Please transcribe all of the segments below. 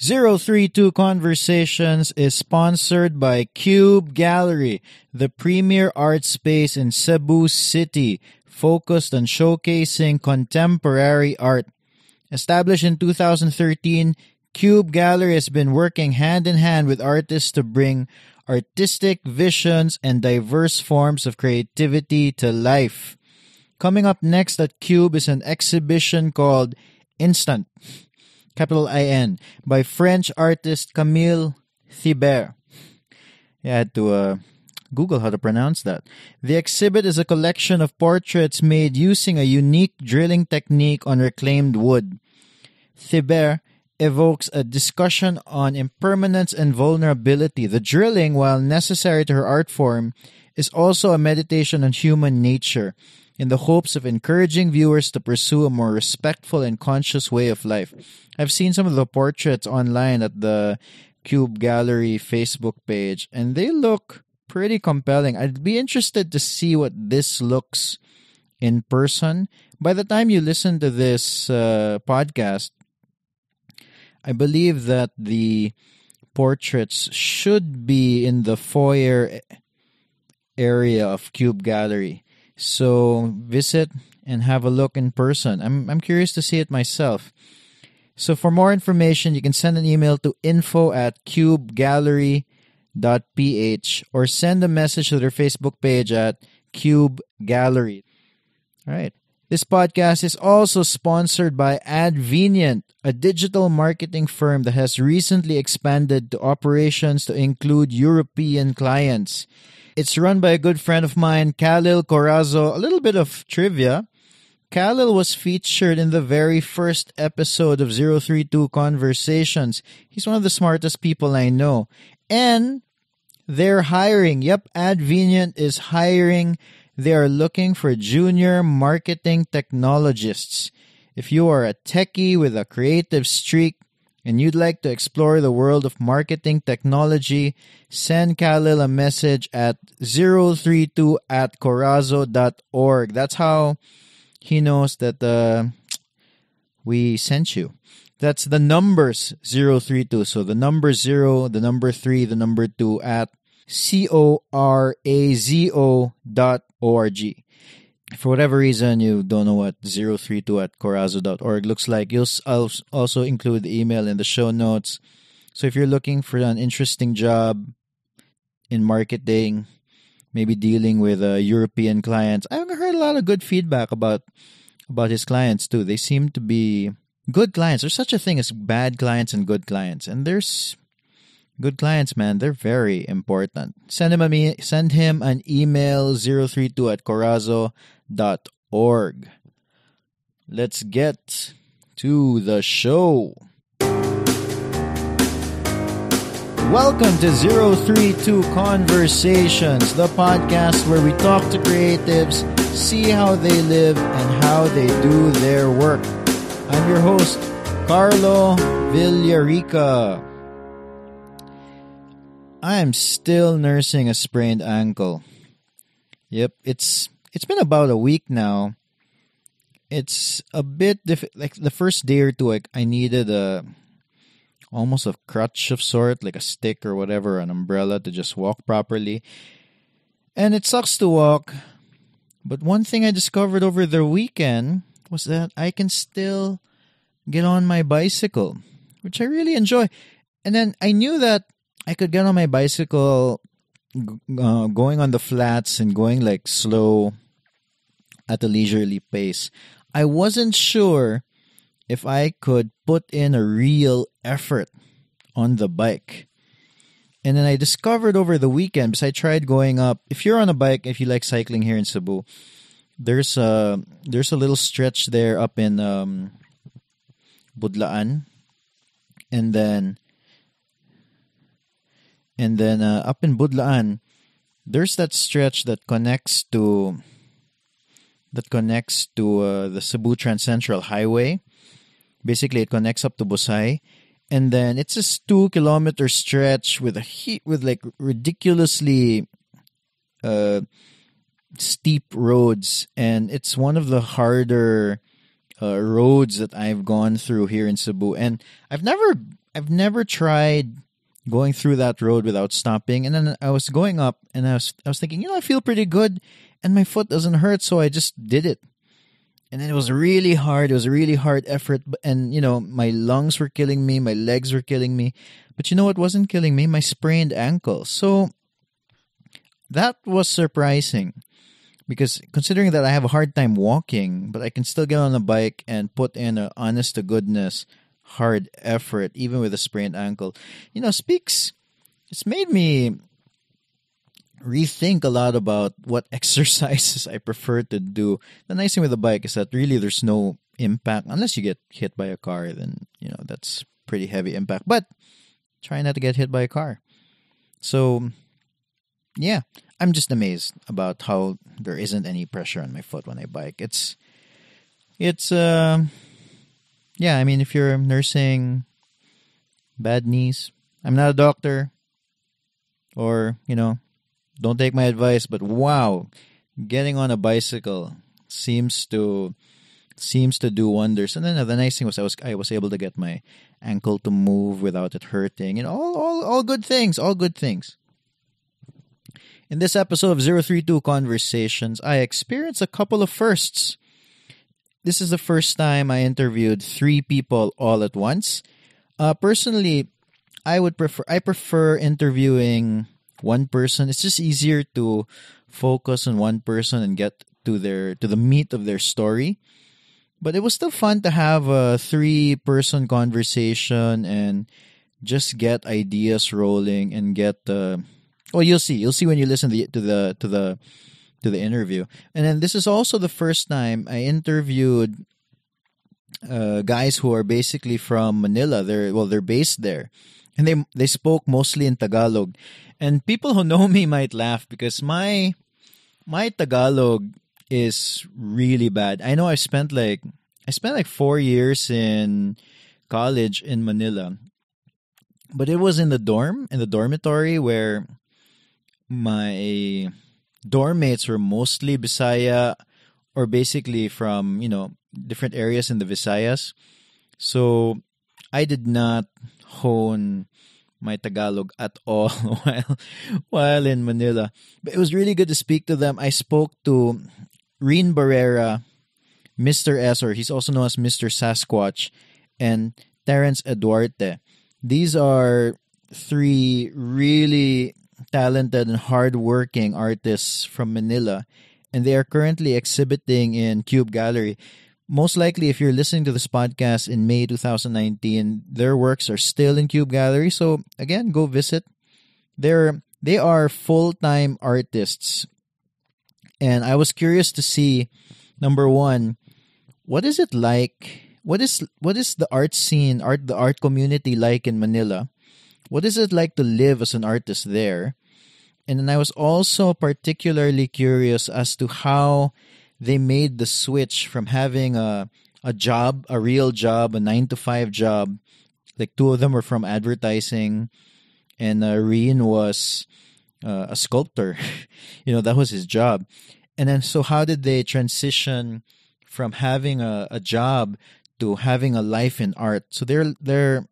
032 Conversations is sponsored by Cube Gallery, the premier art space in Cebu City, focused on showcasing contemporary art. Established in 2013, Cube Gallery has been working hand in hand with artists to bring artistic visions and diverse forms of creativity to life. Coming up next at Cube is an exhibition called Instant capital I-N, by French artist Camille Thibert. Yeah, I had to uh, Google how to pronounce that. The exhibit is a collection of portraits made using a unique drilling technique on reclaimed wood. Thibert evokes a discussion on impermanence and vulnerability. The drilling, while necessary to her art form, is also a meditation on human nature in the hopes of encouraging viewers to pursue a more respectful and conscious way of life. I've seen some of the portraits online at the Cube Gallery Facebook page, and they look pretty compelling. I'd be interested to see what this looks in person. By the time you listen to this uh, podcast, I believe that the portraits should be in the foyer area of Cube Gallery. So visit and have a look in person. I'm I'm curious to see it myself. So for more information, you can send an email to info at cubegallery.ph or send a message to their Facebook page at Cube Gallery. All right. This podcast is also sponsored by Advenient, a digital marketing firm that has recently expanded to operations to include European clients. It's run by a good friend of mine, Khalil Corazzo. A little bit of trivia. Khalil was featured in the very first episode of 032 Conversations. He's one of the smartest people I know. And they're hiring. Yep, Advenient is hiring. They are looking for junior marketing technologists. If you are a techie with a creative streak, and you'd like to explore the world of marketing technology, send Khalil a message at 032 at corazzo.org. That's how he knows that uh, we sent you. That's the numbers 032. So the number 0, the number 3, the number 2 at C-O-R-A-Z-O dot O-R-G for whatever reason you don't know what 032 at corazzo.org looks like, you'll I'll also include the email in the show notes. So if you're looking for an interesting job in marketing, maybe dealing with uh, European clients, I've heard a lot of good feedback about about his clients too. They seem to be good clients. There's such a thing as bad clients and good clients, and there's good clients, man. They're very important. Send him a me- send him an email 032 at corazzo org. Let's get to the show. Welcome to 032 Conversations, the podcast where we talk to creatives, see how they live, and how they do their work. I'm your host, Carlo Villarica. I'm still nursing a sprained ankle. Yep, it's it's been about a week now. It's a bit diff- like the first day or two. Like I needed a almost a crutch of sort, like a stick or whatever, an umbrella to just walk properly. And it sucks to walk. But one thing I discovered over the weekend was that I can still get on my bicycle, which I really enjoy. And then I knew that I could get on my bicycle uh, going on the flats and going like slow at a leisurely pace. I wasn't sure if I could put in a real effort on the bike. And then I discovered over the weekend, because I tried going up. If you're on a bike, if you like cycling here in Cebu, there's a there's a little stretch there up in um, Budlaan, and then and then uh, up in Budlaan, there's that stretch that connects to that connects to uh, the Cebu Trans Central Highway. Basically, it connects up to Busay, and then it's a two kilometer stretch with a heat with like ridiculously uh, steep roads, and it's one of the harder uh, roads that I've gone through here in Cebu, and I've never I've never tried going through that road without stopping. And then I was going up and I was I was thinking, you know, I feel pretty good and my foot doesn't hurt, so I just did it. And then it was really hard. It was a really hard effort and you know, my lungs were killing me, my legs were killing me. But you know what wasn't killing me? My sprained ankle. So that was surprising because considering that I have a hard time walking, but I can still get on a bike and put in a honest to goodness hard effort, even with a sprained ankle, you know, speaks. It's made me rethink a lot about what exercises I prefer to do. The nice thing with the bike is that really there's no impact unless you get hit by a car. Then you know that's pretty heavy impact. But try not to get hit by a car. So yeah, I'm just amazed about how there isn't any pressure on my foot when I bike. It's it's uh yeah, I mean if you're nursing bad knees, I'm not a doctor or, you know, don't take my advice, but wow, getting on a bicycle seems to seems to do wonders. And then the nice thing was I was I was able to get my ankle to move without it hurting. And all all all good things, all good things. In this episode of 032 Conversations, I experienced a couple of firsts. This is the first time I interviewed three people all at once. Uh, personally, I would prefer I prefer interviewing one person. It's just easier to focus on one person and get to their to the meat of their story. But it was still fun to have a three person conversation and just get ideas rolling and get uh, well you'll see you'll see when you listen to the to the to the to the interview and then this is also the first time i interviewed uh, guys who are basically from manila they're well they're based there and they they spoke mostly in tagalog and people who know me might laugh because my my Tagalog is really bad. I know I spent like I spent like 4 years in college in Manila. But it was in the dorm, in the dormitory where my dorm mates were mostly Bisaya or basically from, you know, different areas in the Visayas. So I did not hone my Tagalog at all while while in Manila. But it was really good to speak to them. I spoke to Reen Barrera, Mr. S, or he's also known as Mr. Sasquatch, and Terence Eduarte. These are three really talented and hardworking artists from Manila, and they are currently exhibiting in Cube Gallery most likely if you're listening to this podcast in May 2019, their works are still in Cube Gallery. So again, go visit. They're they are full-time artists. And I was curious to see number 1, what is it like? What is what is the art scene, art the art community like in Manila? What is it like to live as an artist there? And then I was also particularly curious as to how they made the switch from having a a job, a real job, a nine to five job. Like two of them were from advertising, and uh, Reen was uh, a sculptor. you know that was his job. And then, so how did they transition from having a, a job to having a life in art? So they're they're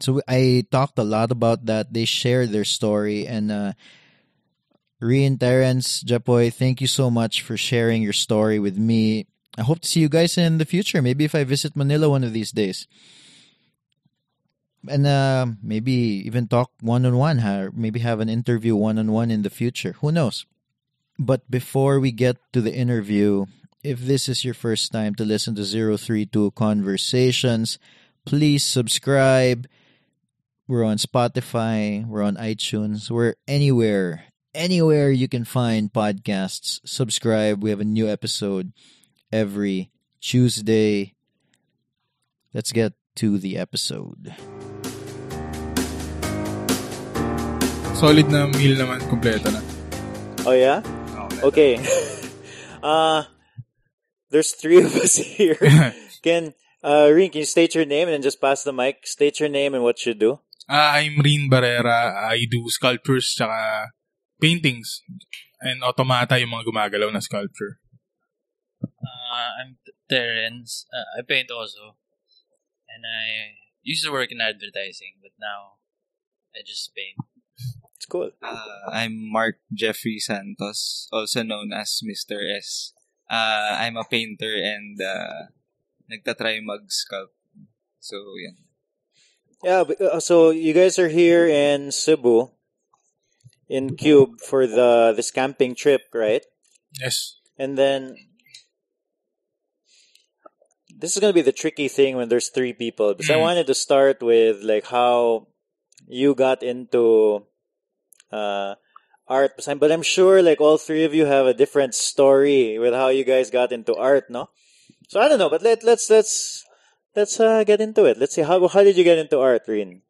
so I talked a lot about that. They shared their story, and uh, Terence, Japoy, thank you so much for sharing your story with me. I hope to see you guys in the future. Maybe if I visit Manila one of these days. And uh, maybe even talk one on one, maybe have an interview one on one in the future. Who knows? But before we get to the interview, if this is your first time to listen to 032 Conversations, please subscribe. We're on Spotify, we're on iTunes, we're anywhere anywhere you can find podcasts. Subscribe. We have a new episode every Tuesday. Let's get to the episode. Solid na meal naman, kompleto na. Oh yeah? Okay. uh there's three of us here. can uh Reen, can you state your name and then just pass the mic? State your name and what you do. Uh, I'm Reen Barrera. I do sculptures tsaka paintings and automata yung mga gumagalaw na sculpture. Uh, I'm Terence. Uh, I paint also. And I used to work in advertising, but now I just paint. It's cool. Uh, I'm Mark Jeffrey Santos, also known as Mr. S. Uh, I'm a painter and uh, nagtatry mag-sculpt. So, yan. Yeah, but, uh, so you guys are here in Cebu, in Cube for the this camping trip, right? Yes. And then this is gonna be the tricky thing when there's three people. Because I Mm. wanted to start with like how you got into uh, art, but I'm sure like all three of you have a different story with how you guys got into art, no? So I don't know, but let let's let's let's uh, get into it. Let's see how how did you get into art, Rin?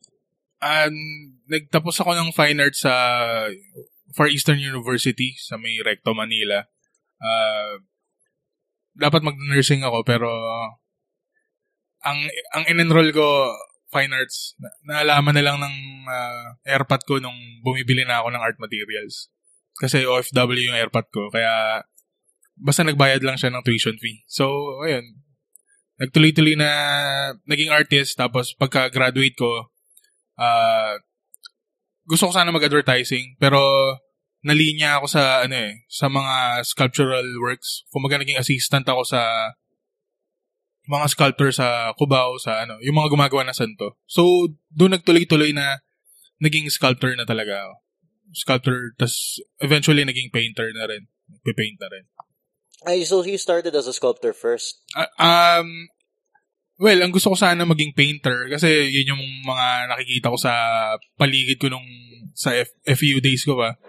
Um, nagtapos ako ng fine arts sa Far Eastern University sa may Recto, Manila. Uh, dapat mag-nursing ako pero ang ang in-enroll ko fine arts. Na, naalaman na lang ng uh, airpot ko nung bumibili na ako ng art materials. Kasi OFW yung airpot ko. Kaya basta nagbayad lang siya ng tuition fee. So, ayun. Nagtuloy-tuloy na naging artist. Tapos pagka-graduate ko, ah gusto ko sana mag-advertising. Pero nalinya ako sa ano eh, sa mga sculptural works. Kumaga naging assistant ako sa mga sculptor sa Cubao, sa ano, yung mga gumagawa ng santo. So, doon nagtuloy-tuloy na naging sculptor na talaga ako. Sculptor, tas eventually naging painter na rin. Nagpe-paint na rin. Ay, so you started as a sculptor first. Ah, um, well, ang gusto ko sana maging painter kasi yun yung mga nakikita ko sa paligid ko nung sa F- FEU days ko pa.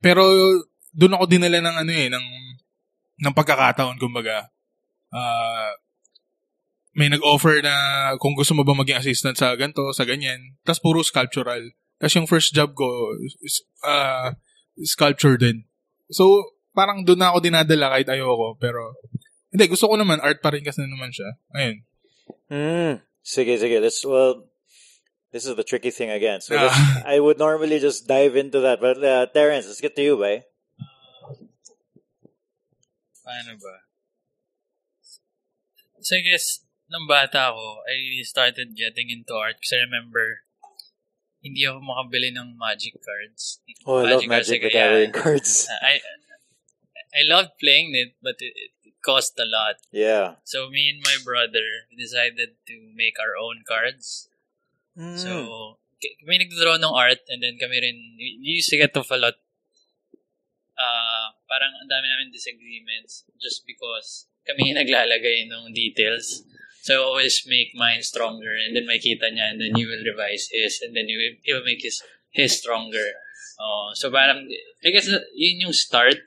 Pero doon ako dinala ng ano eh, ng, ng pagkakataon, kumbaga. Ah, may nag-offer na kung gusto mo ba maging assistant sa ganto, sa ganyan. Tapos puro sculptural. Tapos yung first job ko, is, ah, sculpture din. So, parang doon na ako dinadala kahit ayoko. Pero, hindi, gusto ko naman, art pa rin kasi naman siya. Ayun. Hmm. Sige, sige. Let's, well, this is the tricky thing again. So Ah. I would normally just dive into that. But, uh, Terrence, let's get to you, bye. Paano ba? So I guess, nung bata ako, I really started getting into art kasi I remember, hindi ako makabili ng magic cards. Oh, I love cards, Magic the like, Gathering yeah. cards. I I loved playing it, but it, it cost a lot. Yeah. So me and my brother decided to make our own cards. Mm. So, kami nagdraw ng art and then kami rin, we used to get off a lot. Uh, parang ang dami namin disagreements just because kami naglalagay ng details. So, I always make mine stronger and then makita niya and then you will revise his and then he will, he will make his, his stronger. Uh, so, parang, I guess yun yung start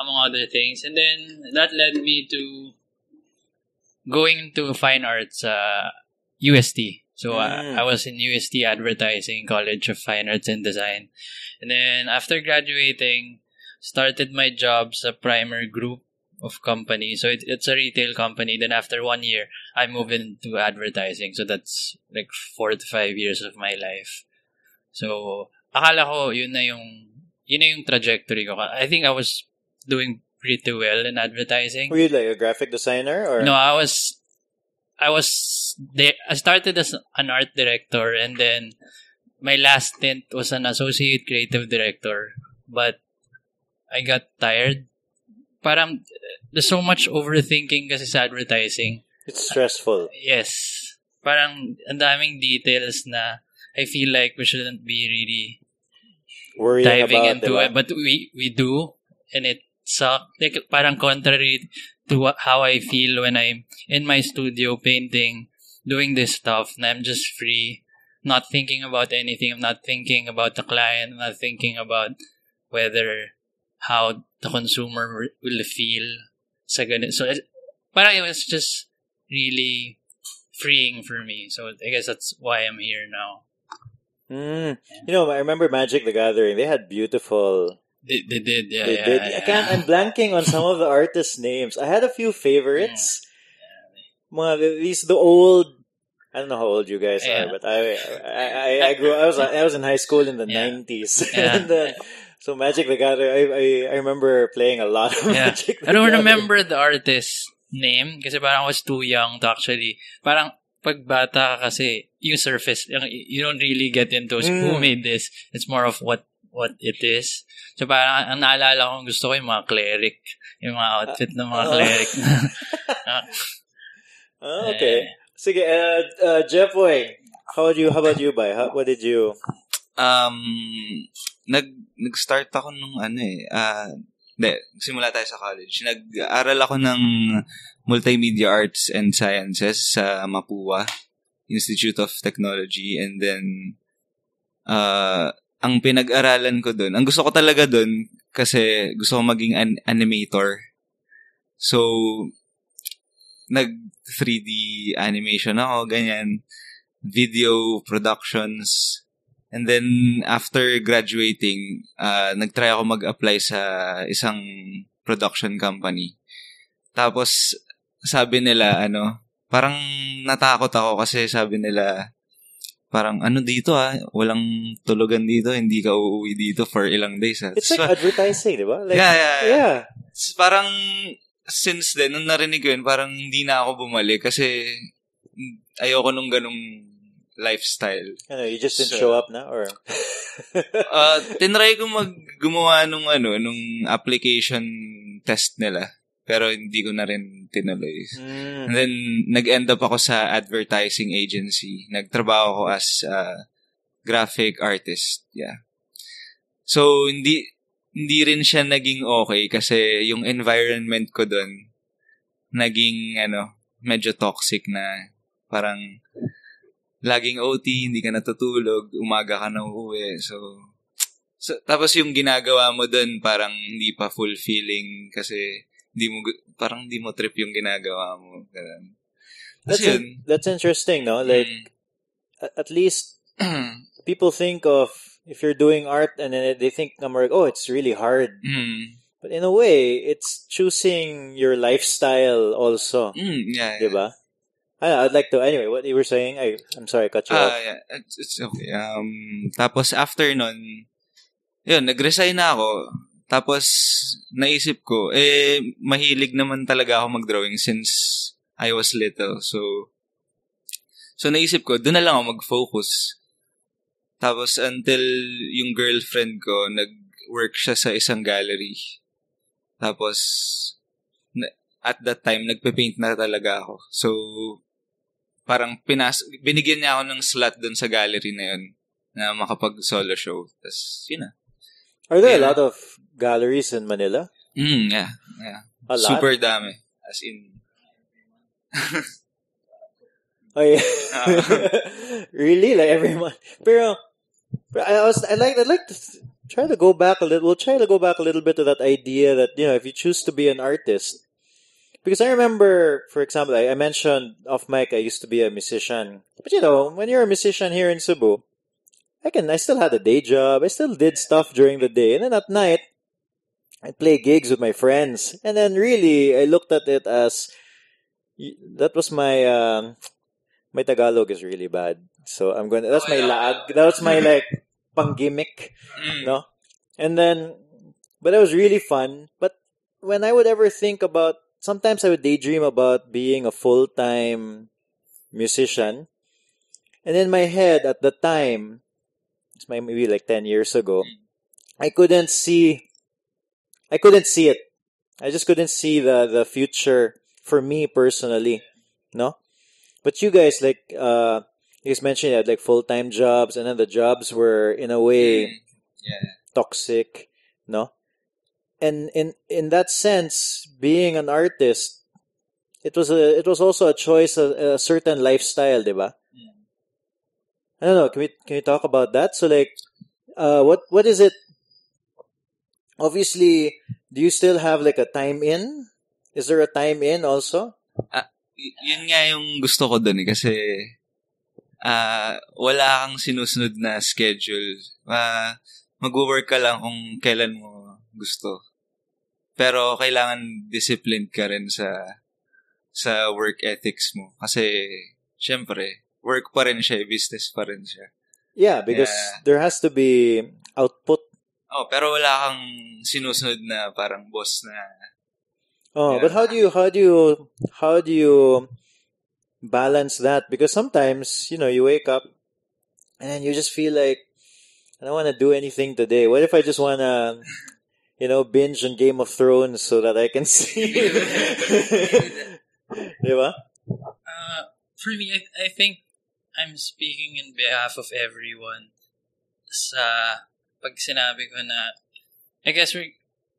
among other things. And then, that led me to going to fine arts uh, UST. So uh, Mm. I was in UST Advertising College of Fine Arts and Design. And then after graduating, started my job sa Primer Group of company. So it, it's a retail company. Then after one year, I moved into advertising. So that's like four to five years of my life. So akala ko yun na yung yun na yung trajectory ko. I think I was doing pretty well in advertising. Were you like a graphic designer or? No, I was, I was, there, I started as an art director and then my last stint was an associate creative director. But I got tired. Parang, there's so much overthinking kasi sa advertising. It's stressful. Yes. Parang, ang daming details na I feel like we shouldn't be really Worrying diving about into diba? it. But we we do, and it sucks. Like, parang contrary to what, how I feel when I'm in my studio painting, doing this stuff, and I'm just free, not thinking about anything. I'm not thinking about the client. I'm not thinking about whether how the consumer will feel sa ganun. So, parang it was just really freeing for me. So, I guess that's why I'm here now. Mm. You know, I remember Magic the Gathering. They had beautiful. They, they did, yeah. they yeah, did. yeah. I can't. I'm blanking on some of the artists' names. I had a few favorites. Mga these the old. I don't know how old you guys Yeah. are, but I, I I I grew. I was I was in high school in the Yeah. nineties, Yeah. and then so Magic the Gathering. I, I I remember playing a lot of Yeah. Magic. The I don't Gathering. remember the artist's name kasi parang I was too young to actually. Parang pag bata ka kasi, yung surface, you don't really get into who Mm. made this. It's more of what what it is. So parang ang naalala ko gusto ko yung mga cleric, yung mga outfit ng mga Oo. cleric. Ah, okay. Sige, uh, uh, Jeff Boy, how do you, how about you, Bay? How, what did you, Um, nag, nag-start ako nung ano eh, ah, hindi, simula tayo sa college. Nag-aral ako ng Multimedia Arts and Sciences sa Mapua Institute of Technology and then uh, ang pinag-aralan ko doon, ang gusto ko talaga doon kasi gusto ko maging an- animator. So, nag 3D animation ako, ganyan. Video productions. And then, after graduating, uh, nag-try ako mag-apply sa isang production company. Tapos, sabi nila, ano, parang natakot ako kasi sabi nila, parang ano dito ah, walang tulugan dito, hindi ka uuwi dito for ilang days ah. it's like So, advertising, di ba? Like, yeah, yeah, yeah. yeah. S- Parang, since then, nung narinig ko yun, parang hindi na ako bumalik kasi ayoko nung ganong lifestyle. Ano, you just didn't So- show up na, or? Uh, tinry ko mag gumawa nung ano, nung application test nila. Pero hindi ko na rin tinuloy. Mm. And then, nag-end up ako sa advertising agency. Nagtrabaho ako as a graphic artist. Yeah. So, hindi hindi rin siya naging okay kasi yung environment ko doon naging ano, medyo toxic na parang laging OT, hindi ka natutulog, umaga ka na uuwi. So, so tapos yung ginagawa mo doon parang hindi pa fulfilling kasi hindi mo parang hindi mo trip yung ginagawa mo. Ganun. That's, yun. in- that's interesting, no? Like, at, at least, mm, people think of, if you're doing art, and then they think, oh, it's really hard. mm, But in a way, it's choosing your lifestyle also. mm, yeah, yeah. Diba? I, I'd like to, anyway, what you were saying, I, I'm sorry, I cut you Ah, off. yeah. It's, it's okay. Um, tapos after nun, yun, nag-resign na ako. Tapos, naisip ko, eh, mahilig naman talaga ako mag-drawing since I was little. So, so naisip ko, doon na lang ako mag-focus. Tapos, until yung girlfriend ko, nag-work siya sa isang gallery. Tapos, na- at that time, nagpe-paint na talaga ako. So, parang pinas binigyan niya ako ng slot doon sa gallery na yun na makapag-solo show. Tapos, yun na. Are there a yeah. lot of galleries in Manila? Mm, yeah. yeah. A lot? Super dami. As in, Oh, yeah. Ah. really? Like every month? Pero, pero I was, I like, I'd like to try to go back a little, we'll try to go back a little bit to that idea that, you know, if you choose to be an artist, because I remember, for example, I, I mentioned off mic, I used to be a musician. But you know, when you're a musician here in Cebu, I can, I still had a day job. I still did stuff during the day. And then at night, I'd play gigs with my friends. And then really, I looked at it as, that was my, um, my Tagalog is really bad. So I'm going to, that's Oh, my yeah. laag. That's my like, pang gimmick. mm, No? And then, but it was really fun. But when I would ever think about, sometimes I would daydream about being a full-time musician. And in my head at the time, it's my- maybe like 10 years ago, I couldn't see, I couldn't see it. I just couldn't see the, the future for me personally. No? But you guys, like, uh, you guys mentioned you had like full-time jobs and then the jobs were in a way, mm, yeah. toxic, no? And in in that sense, being an artist, it was a it was also a choice, a, a certain lifestyle, diba? I don't know. Can we can we talk about that? So like, uh, what what is it? Obviously, do you still have like a time in? Is there a time in also? Y- yun nga yung gusto ko dun eh, kasi ah wala kang sinusunod na schedule. Uh, mag-work ka lang kung kailan mo gusto. Pero kailangan disciplined ka rin sa sa work ethics mo. Kasi, syempre, work pa rin siya, eh, business pa rin siya. Yeah, because Yeah. there has to be output. Oh, pero wala kang sinusunod na parang boss na Oh, Yeah. but how do you how do you how do you balance that because sometimes you know you wake up and you just feel like I don't want to do anything today. What if I just want to you know binge on Game of Thrones so that I can see? Diba? Uh, for me, I, I think I'm speaking in behalf of everyone sa pag sinabi ko na I guess we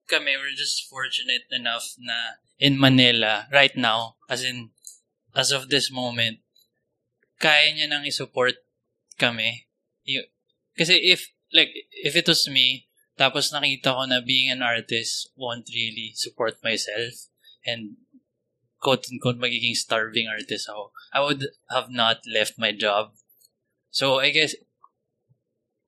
kami we're just fortunate enough na in Manila right now as in as of this moment kaya niya nang i-support kami. Y- kasi if like if it was me tapos nakita ko na being an artist won't really support myself and quote unquote magiging starving artist ako, I would have not left my job. So I guess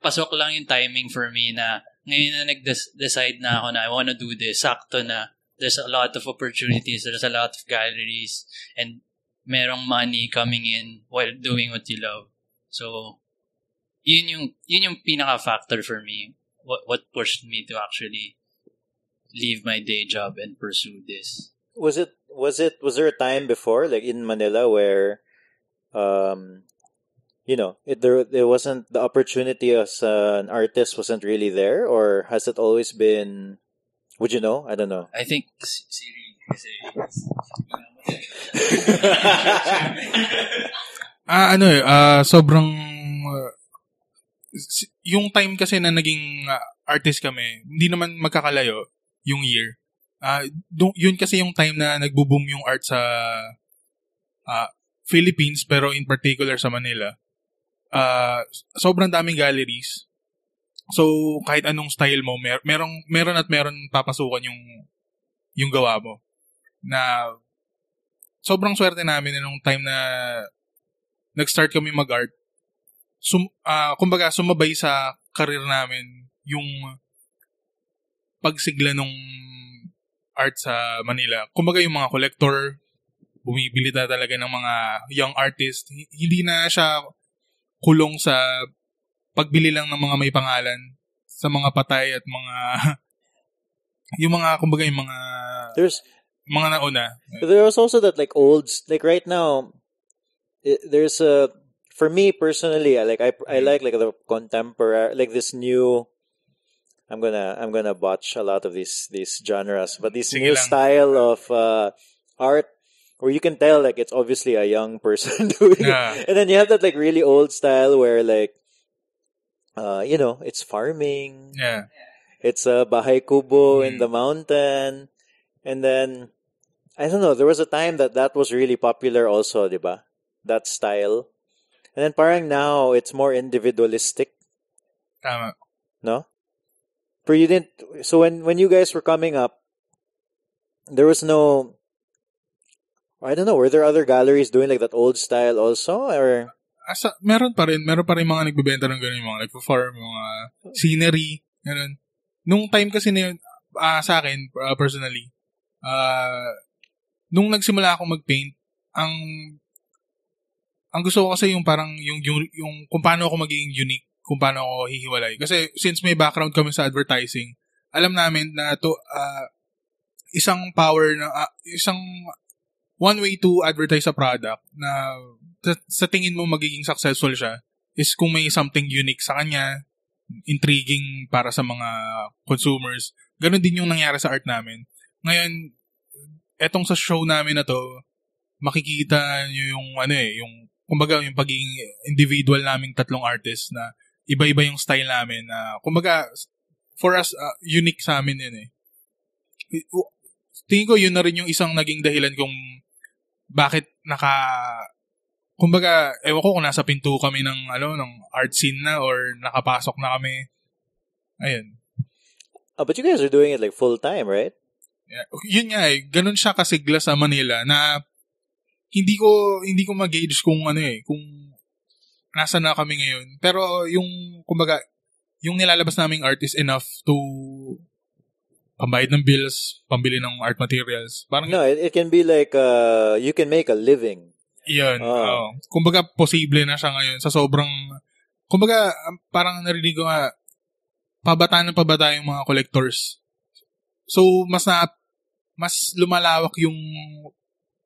pasok lang yung timing for me na ngayon na nag-decide na ako na I wanna do this, sakto na there's a lot of opportunities, there's a lot of galleries, and merong money coming in while doing what you love. So, yun yung, yun yung pinaka-factor for me. What, what pushed me to actually leave my day job and pursue this. Was it was it was there a time before like in Manila where um you know it there there wasn't the opportunity as uh, an artist wasn't really there or has it always been would you know I don't know I think si- Siri kasi Ah, ano eh, ah, sobrang uh, yung time kasi na naging ah, artist kami, hindi naman magkakalayo yung year. Ah, dun- yun kasi yung time na nagbo-boom yung art sa ah, Philippines pero in particular sa Manila. Ah, sobrang daming galleries. So kahit anong style mo, mer- merong meron at meron papasukan yung yung gawa mo. Na sobrang swerte namin na nung time na nag-start kami mag-art, sum, ah, kumbaga sumabay sa career namin yung pagsigla nung art sa Manila. Kumbaga yung mga collector, bumibili na talaga ng mga young artist. Hindi na siya kulong sa pagbili lang ng mga may pangalan sa mga patay at mga yung mga kumbaga yung mga there's mga nauna. there was also that like old like right now there's a for me personally I like I I like like the contemporary like this new I'm gonna I'm gonna botch a lot of these these genres but this Sige new lang. style of uh, art where you can tell like it's obviously a young person doing it and then you have that like really old style where like uh you know it's farming Yeah. it's a bahay kubo in Mm. the mountain. And then, I don't know, there was a time that that was really popular also, di ba? That style. And then parang now, it's more individualistic, Tama. no? But you didn't, so when, when you guys were coming up, there was no, I don't know, were there other galleries doing like that old style also? Or, Asa, meron pa rin, meron pa rin mga nagbebenta ng ganun, mga nagpo-farm, mga scenery, ganun. Nung time kasi na yun, ah, sa akin, ah, personally, ah, nung nagsimula ako mag-paint, ang ang gusto ko kasi yung parang yung, yung, yung kung paano ako magiging unique, kung paano ako hihiwalay. Kasi since may background kami sa advertising, alam namin na to ah, isang power na ah, isang one way to advertise a product na sa, sa tingin mo magiging successful siya is kung may something unique sa kanya, intriguing para sa mga consumers. Ganon din yung nangyari sa art namin. Ngayon, etong sa show namin na to, makikita nyo yung ano eh, yung kumbaga yung pagiging individual naming tatlong artists na iba-iba yung style namin na kumbaga for us uh, unique sa amin yun eh. Tingin ko yun na rin yung isang naging dahilan kung bakit naka kumbaga ewan ko kung nasa pinto kami ng ano ng art scene na or nakapasok na kami. Ayun. oh, but you guys are doing it like full time, right? Yeah. Yun nga eh, ganun siya kasigla sa Manila na hindi ko hindi ko ma-gauge kung ano eh, kung nasa na kami ngayon. Pero yung kumbaga yung nilalabas naming art is enough to pambayad ng bills, pambili ng art materials. Parang No, it, it can be like, uh, you can make a living. Yun. Ah. oo. Kumbaga, posible na siya ngayon sa sobrang... Kumbaga, um, parang narinig ko nga, pabata ng pabata yung mga collectors. So, mas na... Mas lumalawak yung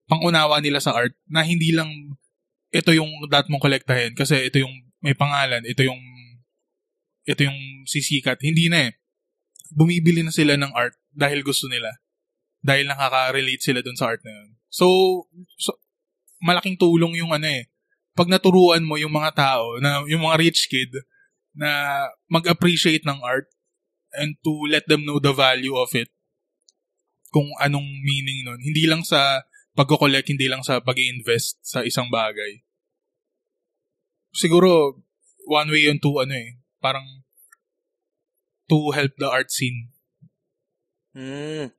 pangunawa nila sa art na hindi lang ito yung dat mong kolektahin kasi ito yung may pangalan, ito yung ito yung sisikat. Hindi na eh. Bumibili na sila ng art dahil gusto nila. Dahil nakaka-relate sila dun sa art na yun. So, so malaking tulong yung ano eh. Pag naturuan mo yung mga tao, na yung mga rich kid, na mag-appreciate ng art and to let them know the value of it. Kung anong meaning nun. Hindi lang sa pagko-collect, hindi lang sa pag invest sa isang bagay. Siguro, one way yun to ano eh, parang to help the art scene. Mm.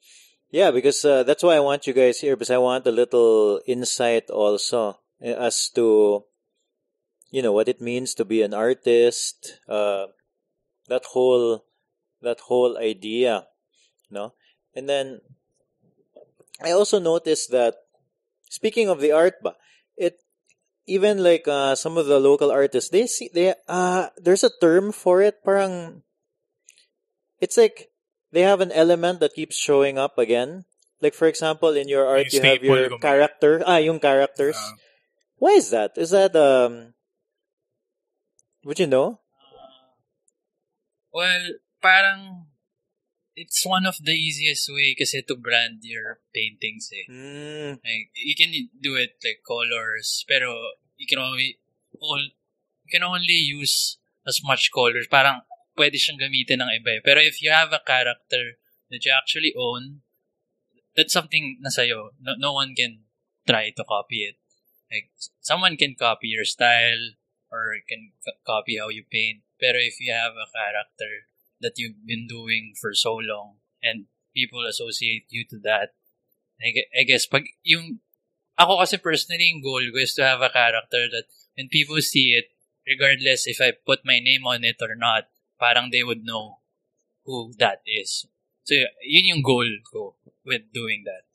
Yeah, because uh, that's why I want you guys here because I want a little insight also eh, as to you know what it means to be an artist, uh, that whole that whole idea, no? And then I also noticed that speaking of the art, ba, it even like uh, some of the local artists, they see they uh there's a term for it, parang it's like they have an element that keeps showing up again. Like for example, in your art, you have your character. Ah, yung characters. Ah. Why is that? Is that um? Would you know? Well, parang it's one of the easiest way kasi to brand your paintings eh. Mm, Like, you can do it like colors, pero you can only all you can only use as much colors. Parang pwede siyang gamitin ng iba eh. Pero if you have a character that you actually own, that's something na sa'yo. No, no one can try to copy it. Like, someone can copy your style or can copy how you paint. Pero if you have a character that you've been doing for so long and people associate you to that, I I guess, pag yung, ako kasi personally, yung goal ko is to have a character that when people see it, regardless if I put my name on it or not, parang they would know who that is. So, yun yung goal ko with doing that.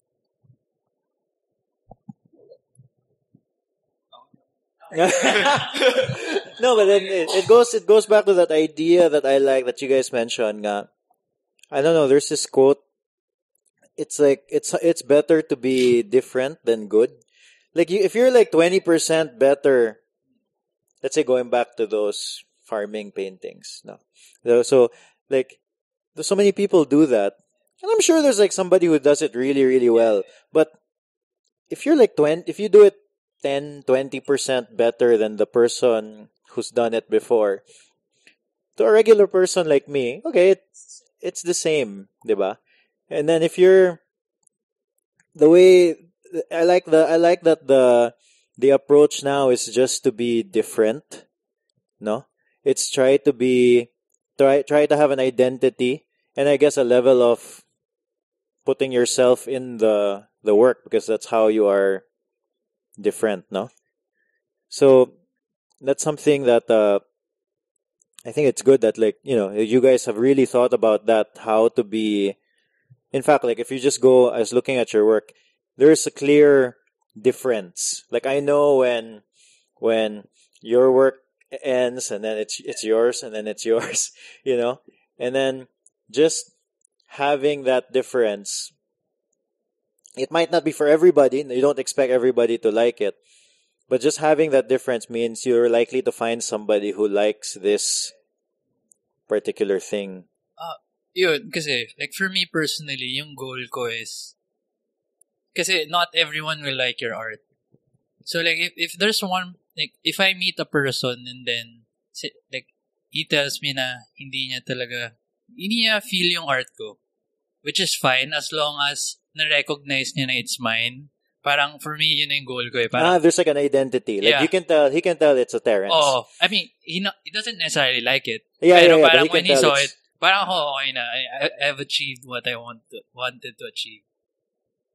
no, but then it, it goes it goes back to that idea that I like that you guys mentioned. I don't know. There's this quote. It's like it's it's better to be different than good. Like you, if you're like twenty percent better, let's say going back to those farming paintings. No, so, like there's so many people do that, and I'm sure there's like somebody who does it really really well. But if you're like twenty, if you do it 10 20% better than the person who's done it before to a regular person like me okay it's it's the same diba and then if you're the way i like the i like that the the approach now is just to be different no it's try to be try try to have an identity and i guess a level of putting yourself in the the work because that's how you are different, no? So that's something that uh, I think it's good that like you know you guys have really thought about that how to be. In fact, like if you just go, as looking at your work, there's a clear difference. Like I know when when your work ends and then it's it's yours and then it's yours, you know, and then just having that difference it might not be for everybody. You don't expect everybody to like it. But just having that difference means you're likely to find somebody who likes this particular thing. Ah, yun, kasi, like for me personally, yung goal ko is, kasi not everyone will like your art. So like, if, if there's one, like, if I meet a person and then, like, he tells me na hindi niya talaga, hindi niya feel yung art ko, which is fine as long as na-recognize niya na it's mine. Parang for me, yun yung goal ko eh. Ah, Parang, there's like an identity. Like Yeah. you can tell, he can tell it's a Terrence. oh, I mean, he, not, he doesn't necessarily like it. yeah, pero yeah, yeah, parang he when he saw it's- it, parang ako, okay na. I, I- I've achieved what I want to, wanted to achieve.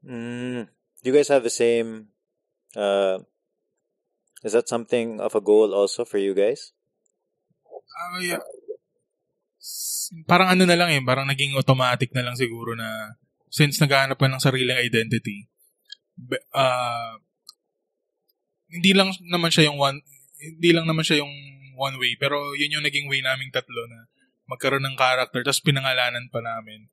Mm, do you guys have the same? Uh, is that something of a goal also for you guys? Ah, yeah. Parang ano na lang eh, parang naging automatic na lang siguro na since naghahanap ka ng sariling identity, ah, hindi lang naman siya yung one, hindi lang naman siya yung one way, pero yun yung naging way naming tatlo na magkaroon ng character, tapos pinangalanan pa namin.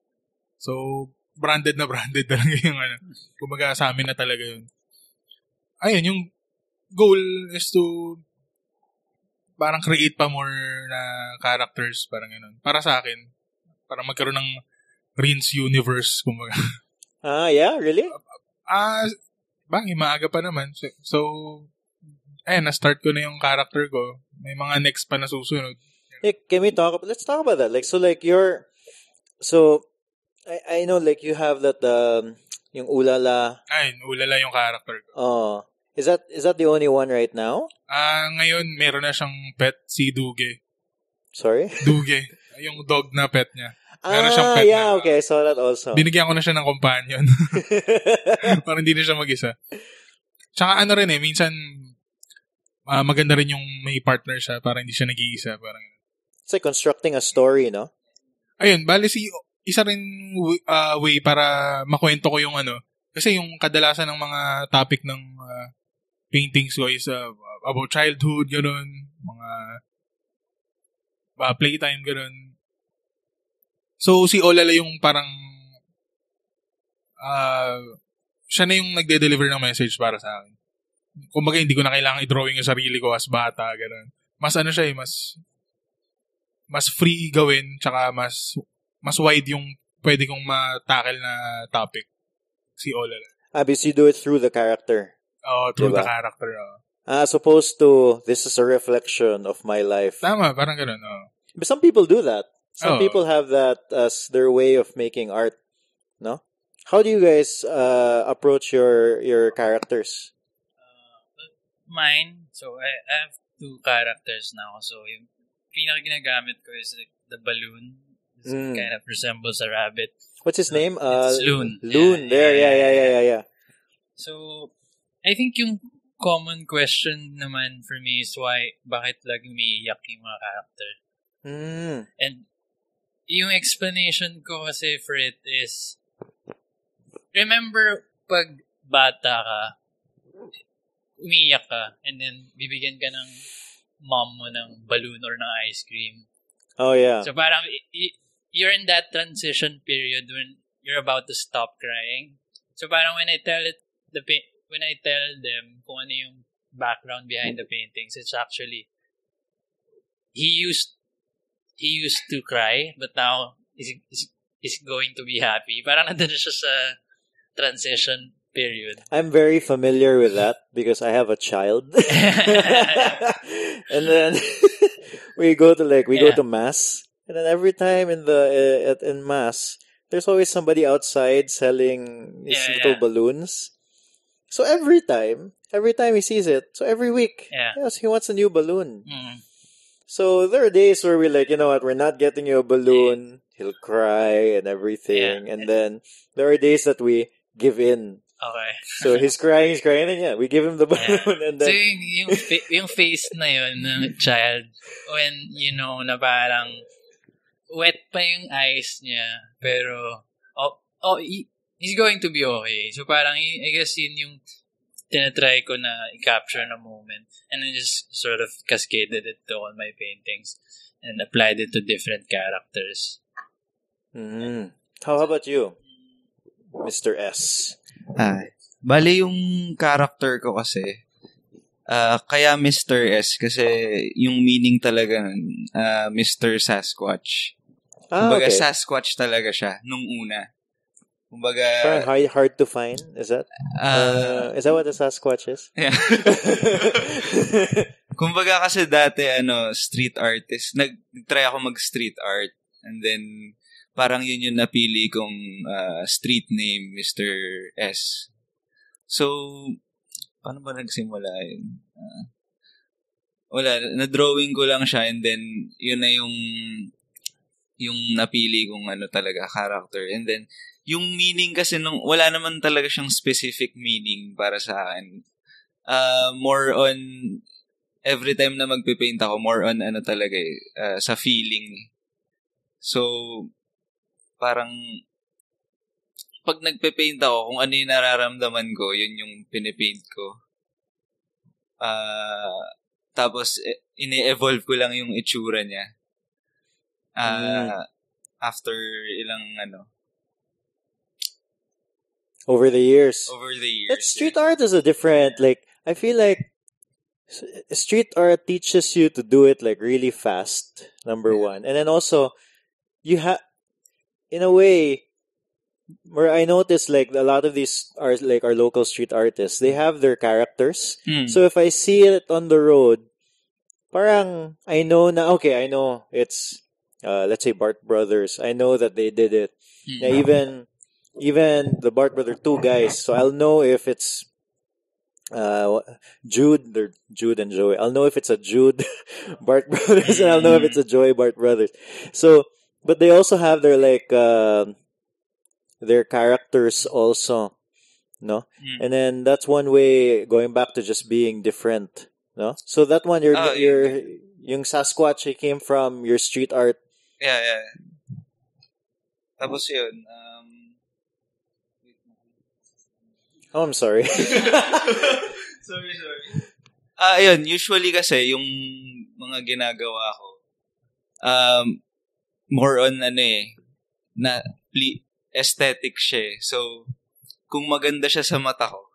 So, branded na branded talaga yung ano. Kumbaga sa amin na talaga yun. ayun, yung goal is to parang create pa more na characters, parang ganun. Para sa akin, para magkaroon ng Rins universe, kumbaga. Ah, yeah, really? Ah, bagay, maaga pa naman. So, so ayun, na-start ko na yung character ko. May mga next pa na susunod. Hey, can we talk? Let's talk about that. Like, so, like you're, so I, I know, like you have that um, yung ulala. Ayun, ulala yung character ko. Oh, is that is that the only one right now? Ah, ngayon, meron na siyang pet, si Duge. Sorry. Duge. yung dog na pet niya. Meron siyang ah, pet yeah, na- okay, I saw that also. Binigyan ko na siya ng companion. Para hindi na siya mag-isa. Tsaka ano rin eh, minsan ah, maganda rin yung may partner siya para hindi siya nag-iisa. Parang, it's like constructing a story, no? ayun, bali si, isa rin ah, way para makwento ko yung ano. Kasi yung kadalasan ng mga topic ng ah, paintings ko is ah, about childhood, gano'n. Mga ah, playtime, gano'n. So, si Olala yung parang ah siya na yung nagde-deliver ng message para sa akin. Kumbaga, hindi ko na kailangan i-drawing yung sarili ko as bata, gano'n. Mas ano siya eh, mas mas free gawin, tsaka mas mas wide yung pwede kong ma-tackle na topic. Si Olala. Abis, you do it through the character. Oh, through Diba? the character. Oh. As opposed to, this is a reflection of my life. Tama, parang ganun. Oh. But some people do that. Some Oo. people have that as their way of making art, no? How do you guys uh, approach your your characters? Mine, so I, I have two characters now. So yung pinaka ginagamit ko is like the balloon. It Mm. kind of resembles a rabbit. What's his name? Uh, It's Loon. Loon. Yeah, there, yeah, yeah, yeah, yeah, yeah, yeah. So, I think yung common question naman for me is why, bakit lagi umiiyak yung mga character? Mm. And yung explanation ko kasi for it is, remember pag bata ka, umiiyak ka, and then bibigyan ka ng mom mo ng balloon or ng ice cream. Oh yeah. So parang you're in that transition period when you're about to stop crying. So parang when I tell it the when I tell them kung ano yung background behind the paintings, it's actually he used he used to cry, but now he's, he's, he's going to be happy. Parang nandun na siya sa transition period. I'm very familiar with that because I have a child. and then we go to like we go to mass, and then every time in the uh, at in mass, there's always somebody outside selling these Yeah, little yeah. balloons. So every time, every time he sees it, so every week, Yeah. yes, he wants a new balloon. Mm. So there are days where we're like, you know what, we're not getting you a balloon. He'll cry and everything, and then there are days that we give in. Okay. So he's crying, he's crying, and yeah, we give him the Yeah. balloon, and So then yung, yung, fa- yung face na yun ng child, when, you know, na parang wet pa yung eyes niya, pero, oh, oh he's going to be okay. So parang, I I guess yun yung tinatry ko na i-capture na moment. And then just sort of cascaded it to all my paintings and applied it to different characters. Mhm. How about you, Mr. S? Ah, bali yung character ko kasi, ah, kaya Mr. S kasi yung meaning talaga nun, ah, Mr. Sasquatch. Ah, Kumbaga, okay. Sasquatch talaga siya nung una. Kumbaga, Parang hard, hard to find, is that? ah, Uh, is that what a Sasquatch is? yeah. Kumbaga kasi dati, ano, street artist. Nag, try ako mag-street art. And then, parang yun yung napili kong ah, street name, Mr. S. So, paano ba nagsimula yun? Ah, wala, na-drawing ko lang siya and then, yun na yung yung napili kong ano talaga, character. And then, yung meaning kasi nung, wala naman talaga siyang specific meaning para sa akin. Uh, more on, every time na magpipaint ako, more on ano talaga eh, uh, sa feeling. So, parang, pag nagpe-paint ako, kung ano yung nararamdaman ko, yun yung pinipaint ko. Ah, tapos, eh, ini-evolve ko lang yung itsura niya. Ah, after ilang ano, Over the years. over the years. That street art is a different, like, I feel like street art teaches you to do it like really fast. Number one, and then also you have, in a way, where I notice like a lot of these are like our local street artists. They have their characters. Hmm. So if I see it on the road, parang I know na okay, I know it's uh let's say Bart Brothers. I know that they did it. Yeah, even even the Bart Brother two guys. So I'll know if it's uh Jude, they're Jude and Joey. I'll know if it's a Jude Bart Brothers, and I'll know if it's a Joey Bart Brothers. So, but they also have their like uh, their characters also, no. Mm. And then that's one way going back to just being different, no. So that one, your Oh, your yung Sasquatch came from your street art. Yeah, yeah. Tapos yun, um, Oh, I'm sorry. sorry, sorry. Ah, ayun, usually kasi yung mga ginagawa ko, um, more on ano eh, na aesthetic siya eh. So, kung maganda siya sa mata ko,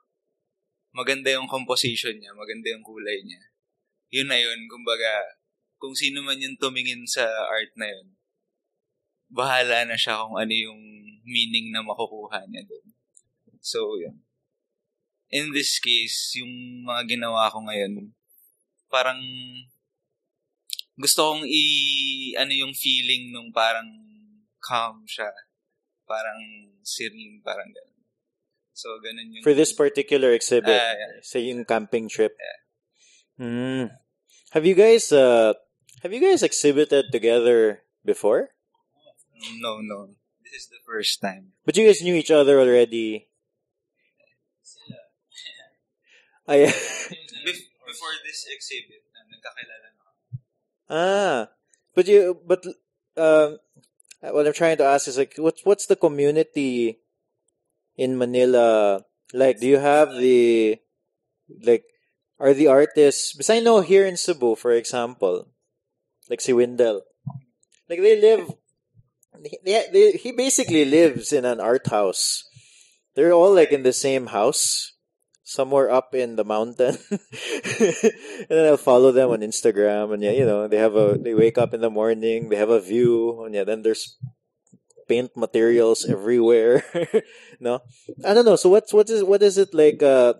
maganda yung composition niya, maganda yung kulay niya. Yun na yun, kumbaga, kung sino man yung tumingin sa art na yun, bahala na siya kung ano yung meaning na makukuha niya doon. So, yun in this case, yung mga ginawa ko ngayon, parang gusto kong i ano yung feeling nung parang calm siya. Parang serene, parang ganun. So, ganun yung... For this particular exhibit, Ah, yeah. say yung camping trip. Hmm. Have you guys uh have you guys exhibited together before? No, no. This is the first time. But you guys knew each other already. Ay, Bef- before this exhibit, nagkakilala na ah, but you but um what I'm trying to ask is like what's what's the community in Manila like? Do you have the like are the artists? Because I know here in Cebu, for example, like si Windel, like they live. They, they, he basically lives in an art house. They're all like in the same house, somewhere up in the mountain. and then I'll follow them on Instagram, and yeah, you know, they have a they wake up in the morning, they have a view, and yeah, then there's paint materials everywhere. no, I don't know. So what's what is what is it like? Uh,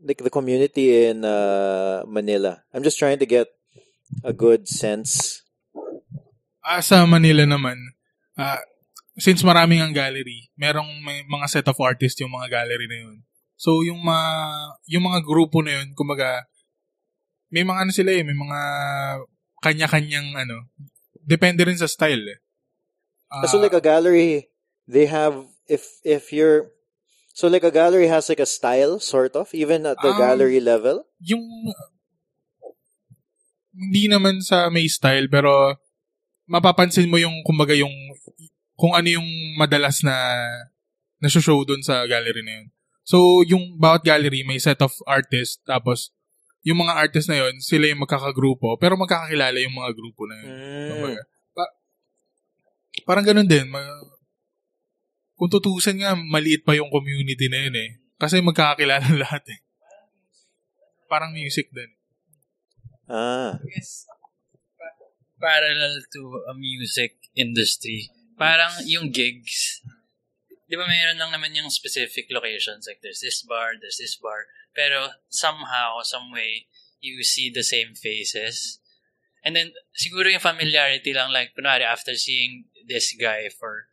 like the community in uh, Manila. I'm just trying to get a good sense. Ah, sa Manila naman, ah, since maraming ang gallery, merong may mga set of artists yung mga gallery na yun. So, yung mga, yung mga grupo na yun, kumbaga, may mga ano sila eh, may mga kanya-kanyang ano, depende rin sa style eh. Ah, so like a gallery, they have if if you're so like a gallery has like a style sort of even at the Um, gallery level. yung hindi naman sa may style pero mapapansin mo yung kumbaga yung kung ano yung madalas na na show doon sa gallery na yun. So, yung bawat gallery may set of artists tapos yung mga artists na yun, sila yung magkakagrupo pero magkakakilala yung mga grupo na yun. Mm. Pa- parang ganun din. Ma- kung tutusan nga, maliit pa yung community na yun eh. Kasi magkakakilala lahat eh. Parang music din. Ah. pa- parallel to a music industry, parang yung gigs, di ba mayroon lang naman yung specific locations, like there's this bar, there's this bar, pero somehow, some way, you see the same faces. And then, siguro yung familiarity lang, like, kunwari, after seeing this guy for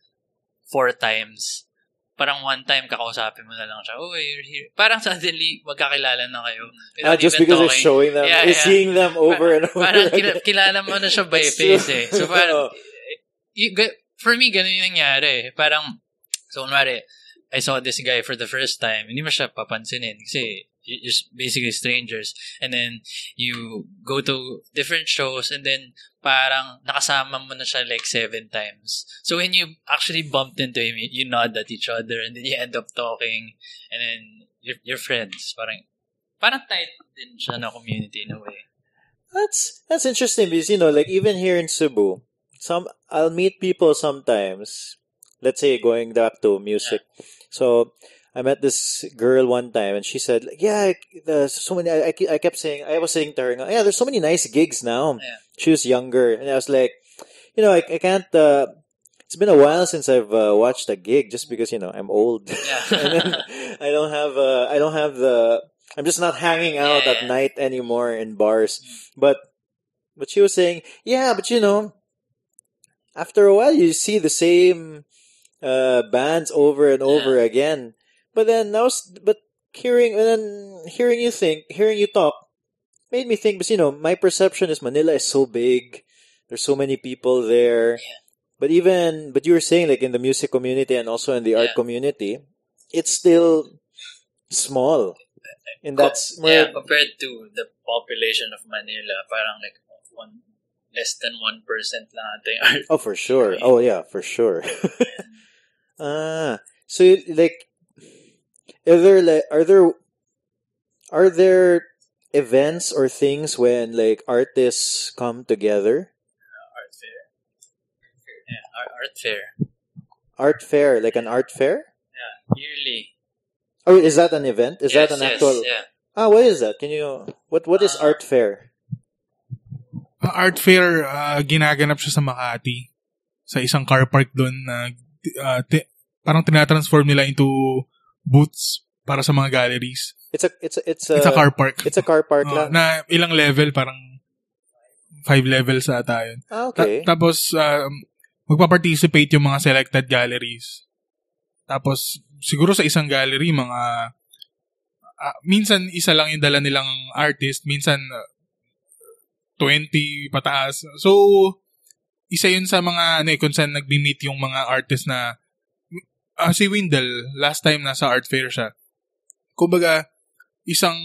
four times, parang one time kakausapin mo na lang siya, oh, you're here. Parang suddenly, magkakilala na kayo. Ah, just because you're talking. showing them, Yeah, you're yeah. seeing them over and over. Parang again. kila- kilala mo na siya by face eh. So parang, y- ga- for me, ganun yung nangyari eh. Parang, so kunwari, I saw this guy for the first time, hindi mo siya papansinin kasi you're basically strangers. And then, you go to different shows and then parang nakasama mo na siya like seven times. So when you actually bumped into him, you you nod at each other and then you end up talking and then you're, you're friends. Parang, parang tight din siya na community in a way. That's that's interesting because you know, like even here in Cebu, some I'll meet people sometimes. Let's say going back to music. So I met this girl one time and she said, like, yeah, there's so many, I, I kept saying, I was saying to her, yeah, there's so many nice gigs now. Yeah. She was younger and I was like, you know, I, I can't, uh, it's been a while since I've uh, watched a gig just because, you know, I'm old. Yeah. I don't have, uh, I don't have the, I'm just not hanging out Yeah, at yeah. night anymore in bars. But, but she was saying, yeah, but you know, after a while you see the same uh, bands over and over again. But then now, but hearing and then hearing you think, hearing you talk, made me think. Because you know, my perception is Manila is so big. There's so many people there. Yeah. But even, but you were saying like in the music community and also in the art community, it's still small. And that's yeah, compared to the population of Manila, parang like one less than one percent lang ata yung art. Oh, for sure. Oh, yeah, for sure. ah, so like, are there like are there are there events or things when like artists come together? art fair. Yeah, art, art fair. Art fair, like an art fair? Yeah, yearly. Oh, is that an event? Is yes, that an yes, actual? Yeah. Ah, what is that? Can you? What What is Ah. art fair? Ang art fair, ah, ginaganap siya sa Makati. Sa isang car park doon na ah, ti- parang tinatransform nila into booths para sa mga galleries. It's a it's a it's a, It's a car park. it's a car park Oh, lang. na ilang level, parang five levels ata yun. Ah, Ta- okay. tapos, um, magpa-participate yung mga selected galleries. Tapos, siguro sa isang gallery, mga, ah, minsan isa lang yung dala nilang artist, minsan ah, 20 pataas. So, isa yun sa mga, ano eh, kung saan nagbi-meet yung mga artist na, ah, si Windel, last time nasa art fair siya. Kumbaga, isang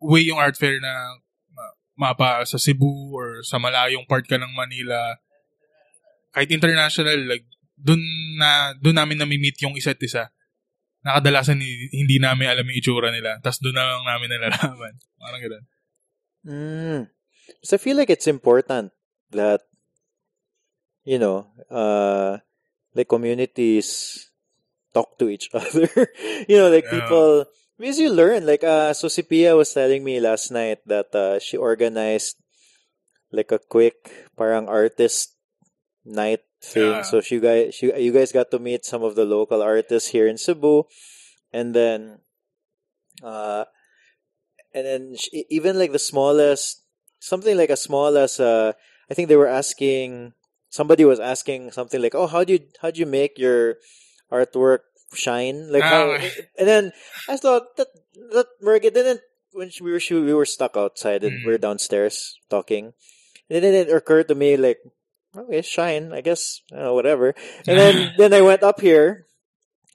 way yung art fair na ma- mapa sa Cebu or sa malayong part ka ng Manila, kahit international, like, dun na, dun namin nami-meet yung isa't isa. Hi- hindi namin alam yung itsura nila. Tapos dun na lang namin nalalaman. Parang ganun. Mm. So I feel like it's important that you know, uh like communities talk to each other. you know, like Yeah. people because you learn like uh so si Pia was telling me last night that uh she organized like a quick parang artist night thing. Yeah. So she guys she, you guys got to meet some of the local artists here in Cebu and then uh and then sh- even like the smallest something like as small as uh i think they were asking somebody was asking something like oh how do you how do you make your artwork shine like how Ah. and then i thought that that Merg, didn't when she- we were she, we were stuck outside and Mm. we are downstairs talking and then it occurred to me like okay shine i guess uh, whatever and then then i went up here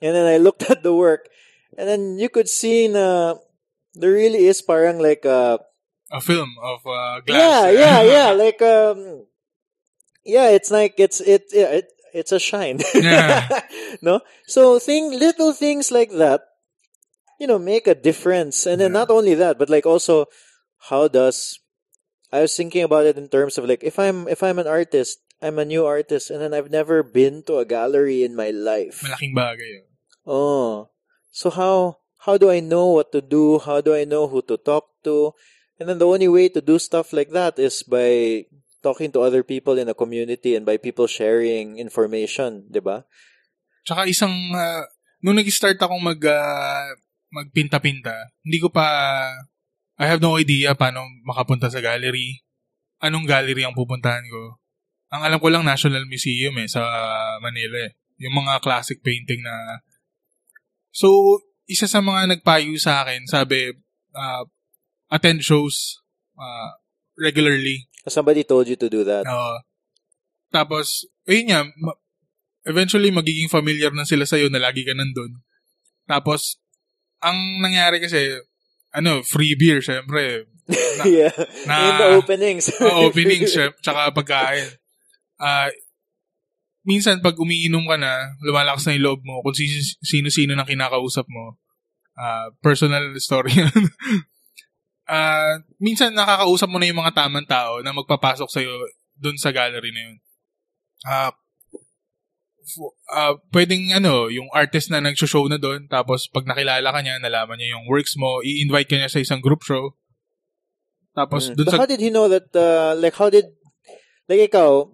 and then i looked at the work and then you could see na there really is parang like uh A film of uh, glass. yeah yeah yeah like um yeah it's like it's it, yeah, it it's a shine Yeah. no so thing little things like that you know make a difference and then Yeah. not only that but like also how does i was thinking about it in terms of like if i'm if i'm an artist i'm a new artist and then i've never been to a gallery in my life Malaking bagay yun. Oh. So how how do I know what to do? How do I know who to talk to? And then the only way to do stuff like that is by talking to other people in a community and by people sharing information, 'di ba? Tsaka isang, ah, nung nag-start akong mag, ah, magpinta-pinta, hindi ko pa, I have no idea paano makapunta sa gallery. Anong gallery ang pupuntahan ko. Ang alam ko lang, National Museum eh, sa Manila eh. Yung mga classic painting na... So, isa sa mga nagpayo sa akin, sabi, ah, attend shows ah, regularly. Somebody told you to do that. Oo. tapos, ayun nga, ma- eventually magiging familiar na sila sa'yo na lagi ka nandun. Tapos, ang nangyari kasi, ano, free beer, syempre. Na, yeah. na- in the openings. uh, opening, syempre, tsaka pagkain. Ah, minsan, pag umiinom ka na, lumalakas na yung loob mo, kung si- sino-sino nang kinakausap mo, ah, personal story Ah, minsan nakakausap mo na yung mga tamang tao na magpapasok sa'yo dun sa gallery na yun. Ah, fu- ah, pwedeng ano, yung artist na nag-show na doon, tapos pag nakilala ka niya, nalaman niya yung works mo, i-invite ka niya sa isang group show. Tapos Mm. doon sa how did he know that, uh, like, how did, like, ikaw,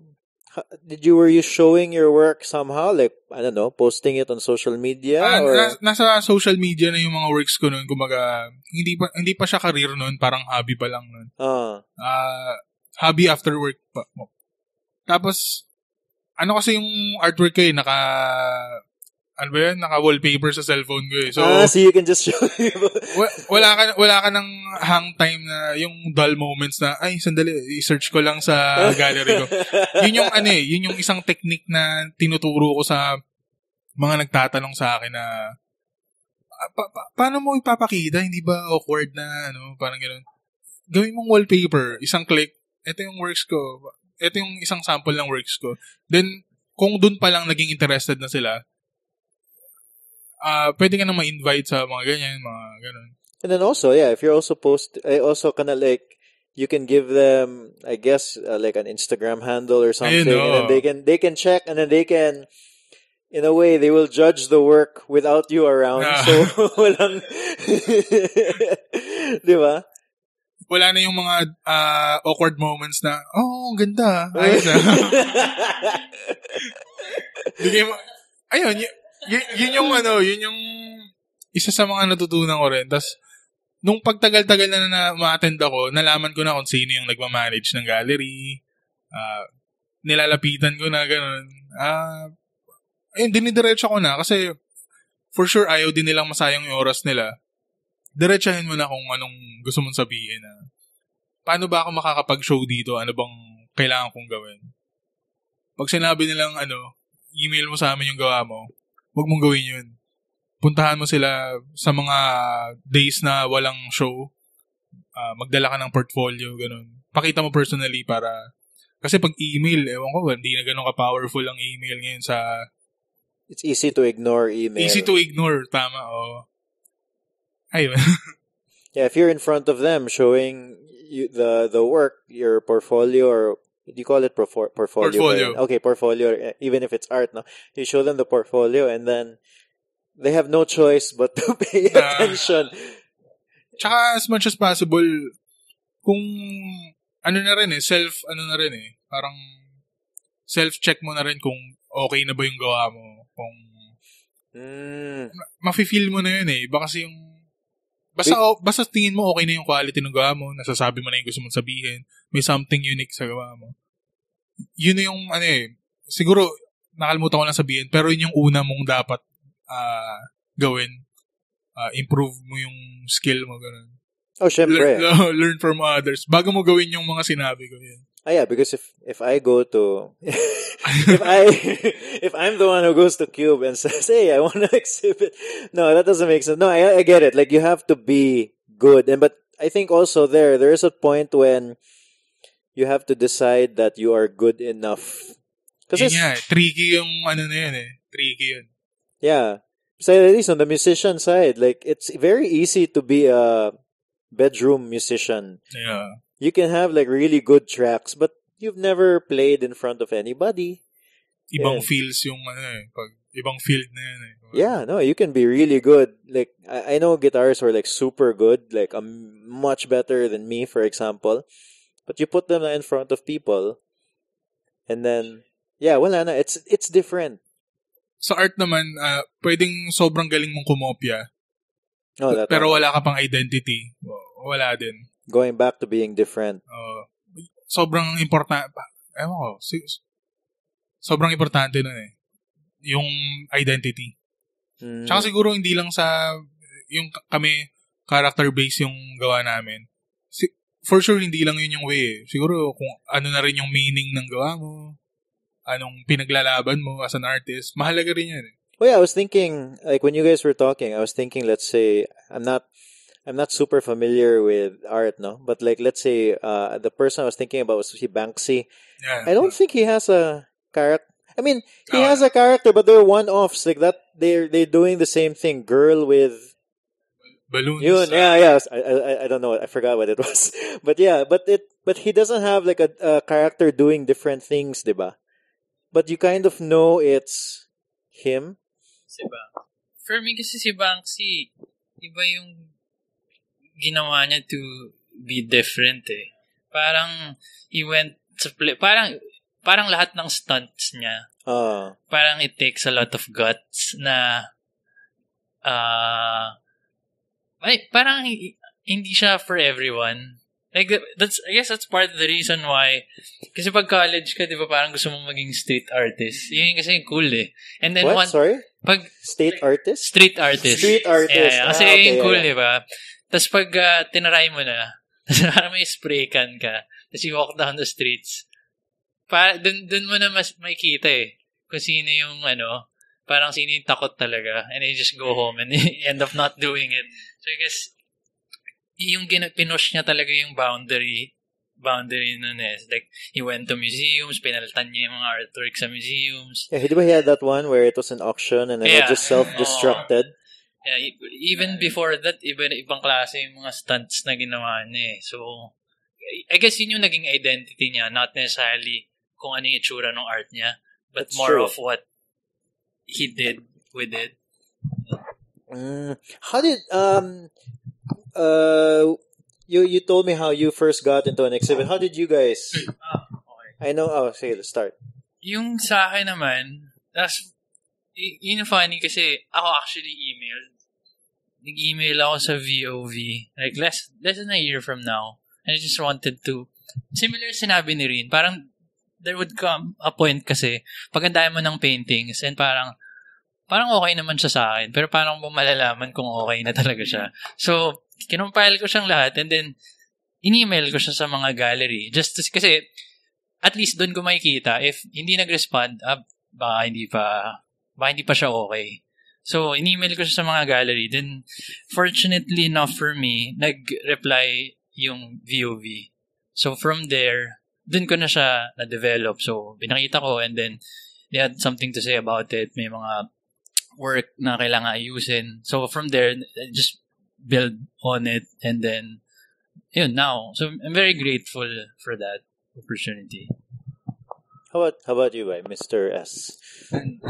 did you, were you showing your work somehow? Like, I don't know, posting it on social media? Ah, or, na- nasa social media na yung mga works ko noon, kumaga, hindi pa hindi pa siya career noon, parang hobby pa lang noon. Ah, Ah, hobby after work pa. Tapos ano kasi yung artwork ko eh, naka ano ba yun? Naka-wallpaper sa cellphone ko eh. So, ah, so you can just show wa- wala ka wala ka ng hang time na yung dull moments na ay sandali i-search ko lang sa gallery ko. Yun yung ano eh, yun yung isang technique na tinuturo ko sa mga nagtatanong sa akin na "Ah, pa- pa- paano mo ipapakita? Hindi ba awkward na ano, parang gano'n. Gawin mong wallpaper, isang click, ito yung works ko. Ito yung isang sample ng works ko. Then, kung dun pa lang naging interested na sila, ah pwede ka na ma-invite sa mga ganyan, mga ganun. And then also, yeah, if you're also post, I also kind of like, you can give them, I guess, uh, like an Instagram handle or something, Ayun, and then they can they can check, and then they can, in a way, they will judge the work without you around. Ah. So, walang, di ba? Wala na yung mga ah, awkward moments na, oh, ganda. Ayos. Bigay mo, ayun, y- yun yung ano, yun yung isa sa mga natutunan ko rin. Tapos, nung pagtagal-tagal na na ma-attend ako, nalaman ko na kung sino yung nagmamanage ng gallery. Ah, nilalapitan ko na gano'n. Ah, ayun, dinidiretso ko na kasi for sure ayaw din nilang masayang yung oras nila. Diretsahin mo na kung anong gusto mong sabihin na paano ba ako makakapag-show dito? Ano bang kailangan kong gawin? Pag sinabi nilang ano, email mo sa amin yung gawa mo, huwag mong gawin yun. Puntahan mo sila sa mga days na walang show. Ah, magdala ka ng portfolio, ganun. Pakita mo personally para kasi pag email, ewan ko, hindi na ganun ka-powerful ang email ngayon sa It's easy to ignore email. easy to ignore, tama, oh. Ayun. Yeah, if you're in front of them showing you the the work, your portfolio or do you call it portfolio? Portfolio. Okay, portfolio. eh, Even if it's art, no, you show them the portfolio, and then they have no choice but to pay Ah. attention. Tsaka as much as possible, kung ano na rin eh, self, ano na rin eh, parang self-check mo na rin kung okay na ba yung gawa mo. Kung Mm. mafe-feel mo na yun eh. Iba kasi yung basta, o- basta tingin mo okay na yung quality ng gawa mo, nasasabi mo na yung gusto mong sabihin, may something unique sa gawa mo. Yun na yung ano eh, siguro nakalimutan ko lang sabihin, pero yun yung una mong dapat ah, gawin. Ah, improve mo yung skill mo, ganun. Oh, syempre. Learn, learn from others. Bago mo gawin yung mga sinabi ko yun. Ah, yeah, because if if I go to if I if I'm the one who goes to Cube and says, "Hey, I want to exhibit," no, that doesn't make sense. No, I, I get it. Like you have to be good, and but I think also there there is a point when you have to decide that you are good enough. Kasi eh. tricky yung ano na yun eh. Tricky yun. yeah, so at least on the musician side, like it's very easy to be a bedroom musician. Yeah. You can have like really good tracks, but you've never played in front of anybody. Ibang Yeah. feels yung ano eh. Pag, ibang field na yun eh. Yeah, no, you can be really good. Like I, I know guitarists were like super good, like um, much better than me, for example. But you put them in front of people, and then yeah, wala na. It's it's different. Sa art naman, ah, pwedeng sobrang galing mong kumopya. That pero wala ka pang identity. Wala din. Going back to being different. Uh, sobrang important. Ewan ko. si- sobrang importante nun eh. Yung identity. Mm. Tsaka siguro hindi lang sa yung kami character base yung gawa namin. Si, for sure hindi lang yun yung way. eh. Siguro kung ano na rin yung meaning ng gawa mo, anong pinaglalaban mo as an artist, mahalaga rin yan eh. Well, yeah, I was thinking, like when you guys were talking, I was thinking, let's say, I'm not, I'm not super familiar with art, no, but like, let's say, uh, the person I was thinking about was si Banksy. Yeah. I don't think he has a character. I mean, he Ah. has a character, but they're one-offs. Like that, they're they're doing the same thing. Girl with Balloons. yun, ah, yeah, yeah. I, I I don't know. I forgot what it was, but yeah, but it but he doesn't have like a, a character doing different things, diba? but you kind of know it's him. Si Banksy. For me kasi si Banksy, iba yung ginawa niya to be different eh. Parang he went to play, parang parang lahat ng stunts niya, Uh, parang it takes a lot of guts na ah ay, parang hi- hindi siya for everyone. Like, that's, I guess that's part of the reason why, kasi pag college ka, di ba, parang gusto mong maging street artist. Yun kasi yung cool eh. And then what? one, Sorry? pag State artist? street artist. Street artist. Yeah, yeah. Kasi Ah, okay, cool, yeah, di ba? Tapos pag uh, tinaray mo na, parang may spray can ka, tapos you walk down the streets, para, dun, dun mo na mas makikita eh, kung sino yung ano, parang sino yung takot talaga, and you just go home and end up not doing it. So I guess, yung gina- pinush niya talaga yung boundary boundary nun eh. Like, he went to museums, pinalitan niya yung mga artwork sa museums. Yeah, di ba he had that one where it was an auction and then it Yeah. just self-destructed? Yeah, even before that, iba ibang klase yung mga stunts na ginawa niya eh. So, I guess yun yung naging identity niya, not necessarily kung ano yung itsura ng art niya, but That's more true. of what he did with it. Mm, how did um uh you you told me how you first got into an exhibit. How did you guys? Ah, okay. I know. Oh, say let's start. Yung sa akin naman, that's, y- yun yung funny kasi ako actually emailed. Nag-email ako sa VOV, like less, less than a year from now. And I just wanted to, similar sinabi ni Rin, parang there would come a point kasi, pag ang dami mo ng paintings, and parang, parang okay naman siya sa akin, pero parang mo malalaman kung okay na talaga siya. So, kinumpile ko siyang lahat, and then, in-email ko siya sa mga gallery. Just to, kasi, at least doon ko makikita if hindi nag-respond, ah, baka hindi pa, baka hindi pa siya okay. So, in-email ko siya sa mga gallery. Then, fortunately enough for me, nag-reply yung VOV. So, from there, dun ko na siya na-develop. So, binakita ko and then, they had something to say about it. May mga work na kailangan ayusin. So, from there, I just build on it and then, yun, now. So, I'm very grateful for that opportunity. How about how about you, by Mister S? And,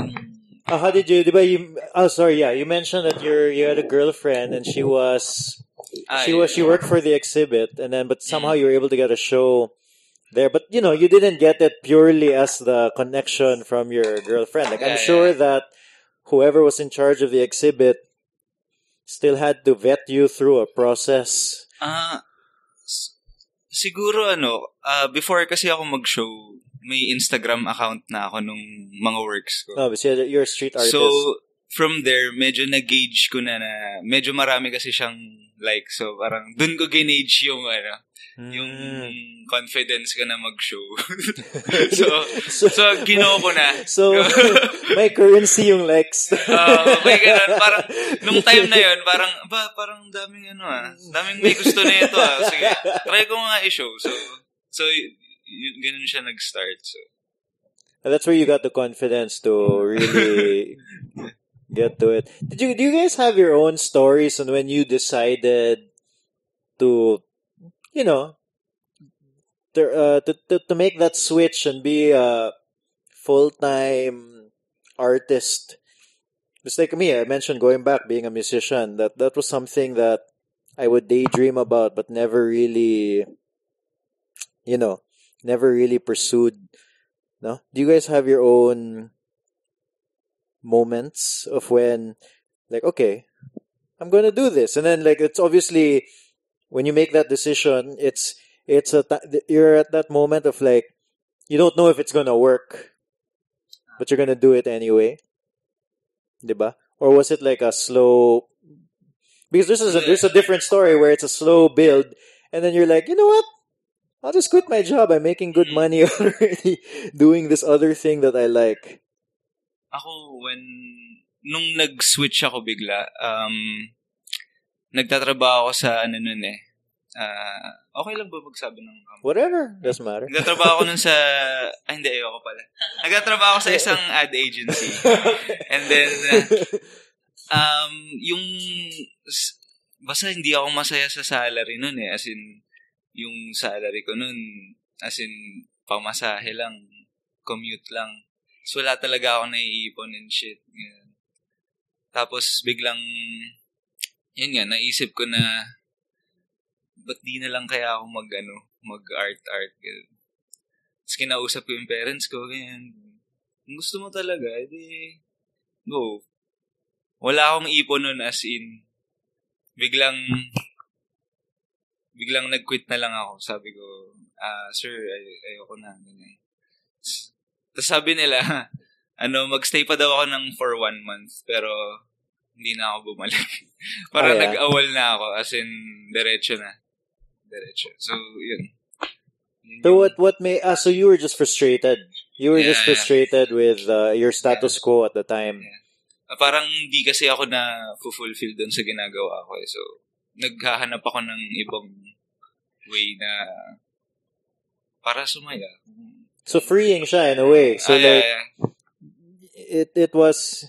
Uh, how did you? You? Oh, sorry. Yeah, you mentioned that you're you had a girlfriend and she was ah, she was she worked for the exhibit and then but somehow you were able to get a show there but you know you didn't get it purely as the connection from your girlfriend like i'm sure yeah. that whoever was in charge of the exhibit still had to vet you through a process Ah, s- siguro ano, ah, before kasi ako mag-show, may Instagram account na ako nung mga works ko. no but you're a street artist So, from there, medyo nag-gauge ko na na, medyo marami kasi siyang like. So, parang, dun ko gauge yung, ano, yung Mm. confidence ko na mag-show. so, so, so, ginawa ko na. so may currency yung Lex Ah, may ganun. Parang, nung time na yun, parang, ba, parang daming ano ah. Daming may gusto na ito ah. Sige, try ko nga i-show. So, so, y- y- ganun siya nag-start. So, And that's where you got the confidence to really get to it. Did you do you guys have your own stories on when you decided to you know to uh, to, to to make that switch and be a full-time artist? Just like me, I mentioned going back being a musician. That that was something that I would daydream about but never really you know, never really pursued no? Do you guys have your own moments of when, like, okay, I'm gonna do this, and then like it's obviously when you make that decision, it's it's a you're at that moment of like you don't know if it's gonna work, but you're gonna do it anyway, diba? Or was it like a slow? Because this is a, there's a different story where it's a slow build, and then you're like, you know what? I'll just quit my job. I'm making good money already doing this other thing that I like. ako, when, nung nag-switch ako bigla, um, nagtatrabaho ako sa, ano nun eh, ah, okay lang ba magsabi ng company? Whatever, doesn't matter. Nagtatrabaho ako nun sa, ay hindi, ayoko pala. Nagtatrabaho ako sa isang ad agency. And then, uh, um, yung, basta hindi ako masaya sa salary nun eh. As in, yung salary ko nun, as in, pamasahe lang, commute lang. So, wala talaga ako naiipon and shit. Ganun. Tapos, biglang, yun nga, naisip ko na, ba't di na lang kaya ako mag, ano, mag-art-art. Ganun. Tapos, kinausap ko yung parents ko, ganyan. Kung gusto mo talaga, edi, go. Wala akong ipon nun as in, biglang, biglang nag-quit na lang ako. Sabi ko, ah, sir, ay- ayoko na. Ganyan. Tapos sabi nila, ano, magstay pa daw ako ng for one month, pero hindi na ako bumalik. Parang Ah, yeah. nag-awal na ako, as in, diretso na. Diretso. So, yun. So what what may ah so you were just frustrated. You were just Yeah. frustrated with uh, your status quo at the time. Ah, parang hindi kasi ako na fulfill doon sa ginagawa ko. Eh. So, naghahanap ako ng ibang way na para sumaya. So freeing siya in a way. So Ah, yeah, like yeah. it it was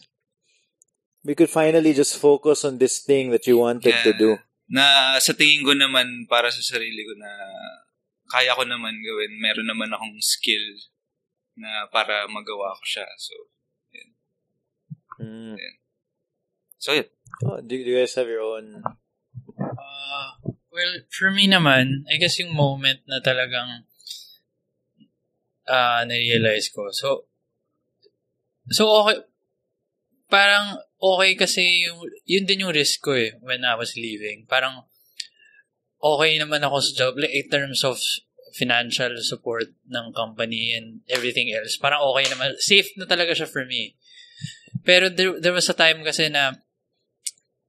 we could finally just focus on this thing that you wanted to Yeah. do. na sa tingin ko naman para sa sarili ko na kaya ko naman gawin. Meron naman akong skill na para magawa ko siya. So, Mm. so yun. Oh, do, do you guys have your own? Uh, well, for me naman, I guess yung moment na talagang uh, na-realize ko. So, so okay, parang okay kasi yung, yun din yung risk ko eh when I was leaving. Parang okay naman ako sa job like in terms of financial support ng company and everything else. Parang okay naman. Safe na talaga siya for me. Pero there, there was a time kasi na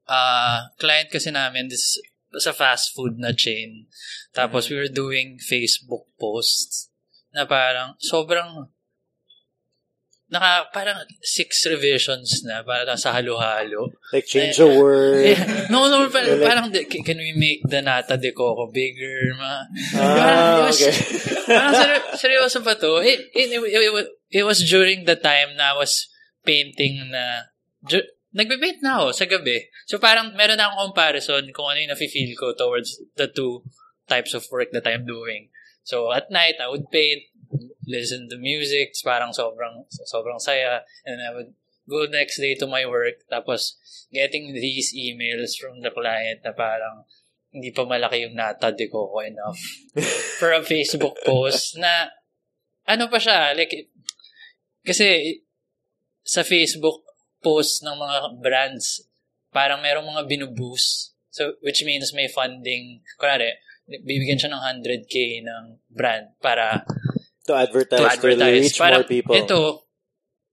uh, client kasi namin, this sa fast food na chain. Tapos we were doing Facebook posts na parang sobrang naka parang six revisions na para sa halo-halo. Like change a word. No, no, parang, Like- parang can we make the nata de coco bigger? Ma? Ah, was, okay. parang ser- seryoso pa to. It, it, it, it, was- it was during the time na I was painting na nagbe-paint na ako sa gabi. So parang meron na akong comparison kung ano yung nafe-feel ko towards the two types of work that I'm doing. So at night, I would paint, listen to music, parang sobrang sobrang saya, and I would go next day to my work, tapos getting these emails from the client na parang hindi pa malaki yung nata de coco enough for a Facebook post na ano pa siya, like, kasi sa Facebook post ng mga brands, parang merong mga binuboost. So, which means may funding. Kunwari, bibigyan siya ng 100k ng brand para to advertise, to to, advertise. reach Parang, more people. Ito,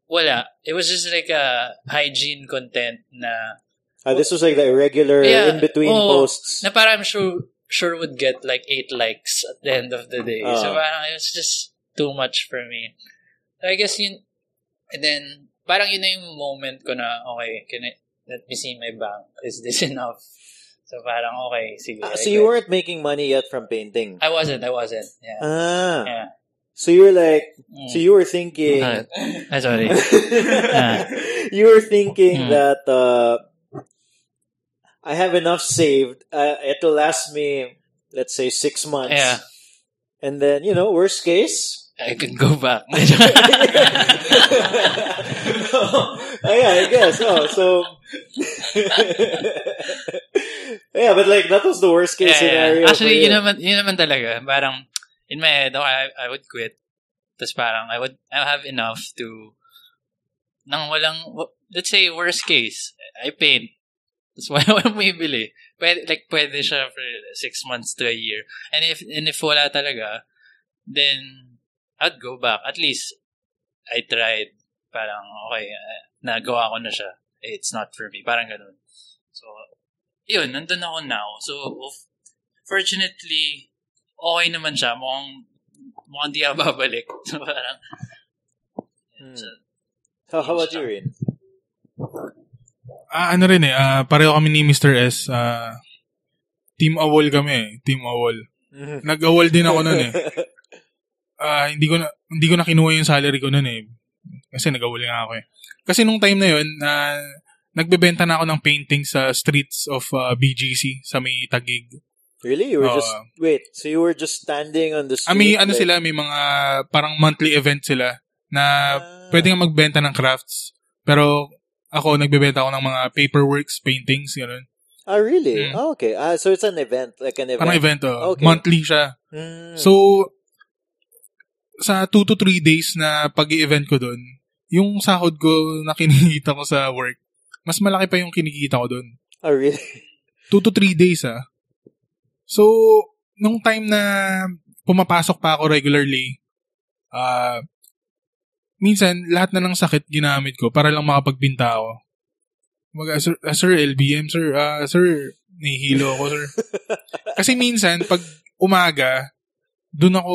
wala. It was just like a hygiene content na Ah, this was like the irregular Yeah, in between oo. posts. na parang I'm sure sure would get like 8 likes at the end of the day. so Ah. parang it was just too much for me. So I guess yun, and then parang yun na yung moment ko na, okay, can I, let me see my bank. Is this enough? So parang, okay, sige. Ah, so you guess. weren't making money yet from painting. I wasn't, I wasn't. Yeah. Ah. yeah. So you were like, Mm. so you were thinking, Ah, ah, sorry. you were thinking Mm. that uh, I have enough saved. Uh, it'll last me, let's say, six months. Yeah. And then, you know, worst case. I can go back. oh, yeah, I guess. Oh, so. yeah, but like, that was the worst case Yeah, yeah. scenario. Actually, for yun you. naman, yun naman talaga. Parang, in my head, okay, I, I would quit. Tapos parang, I would I have enough to, nang walang, wa- let's say, worst case, I paint. Tapos wala walang bumibili. Pwede, like, pwede siya for six months to a year. And if, and if wala talaga, then, I'd go back. At least, I tried. Parang, okay, uh, nagawa ko na siya. It's not for me. Parang ganun. So, yun, nandun ako now. So, fortunately, okay naman siya. Mukhang, mukhang di ako babalik. So, parang, Hmm. so, How, how about you, Rin? Ah, ano rin eh, ah, pareho kami ni Mr. S. ah, team Awol kami eh. Team Awol. Nag-awol din ako nun eh. Ah, hindi ko na hindi ko na kinuha yung salary ko nun eh. Kasi nag-awol nga ako eh. Kasi nung time na yun, na nagbebenta na ako ng painting sa streets of ah, BGC sa may Tagig. Really? You were Oo. just, wait, so you were just standing on the street? Ah, may ano like- sila, may mga parang monthly event sila. na Ah. pwede nga magbenta ng crafts. Pero ako, nagbebenta ako ng mga paperworks, paintings, gano'n. Ah, really? Mm. Oh, okay. Ah, so it's an event, like an event. Parang event, oh. Okay. Monthly siya. Mm. So, sa 2 to 3 days na pag event ko doon, yung sahod ko na kinikita ko sa work, mas malaki pa yung kinikita ko doon. oh, really? 2 to 3 days, ah. So, nung time na pumapasok pa ako regularly, ah, minsan, lahat na ng sakit ginamit ko para lang makapagbinta ako. Mag, sir, ah, sir, LBM, sir, ah, sir, nahihilo ako, sir. Kasi minsan, pag umaga, doon ako,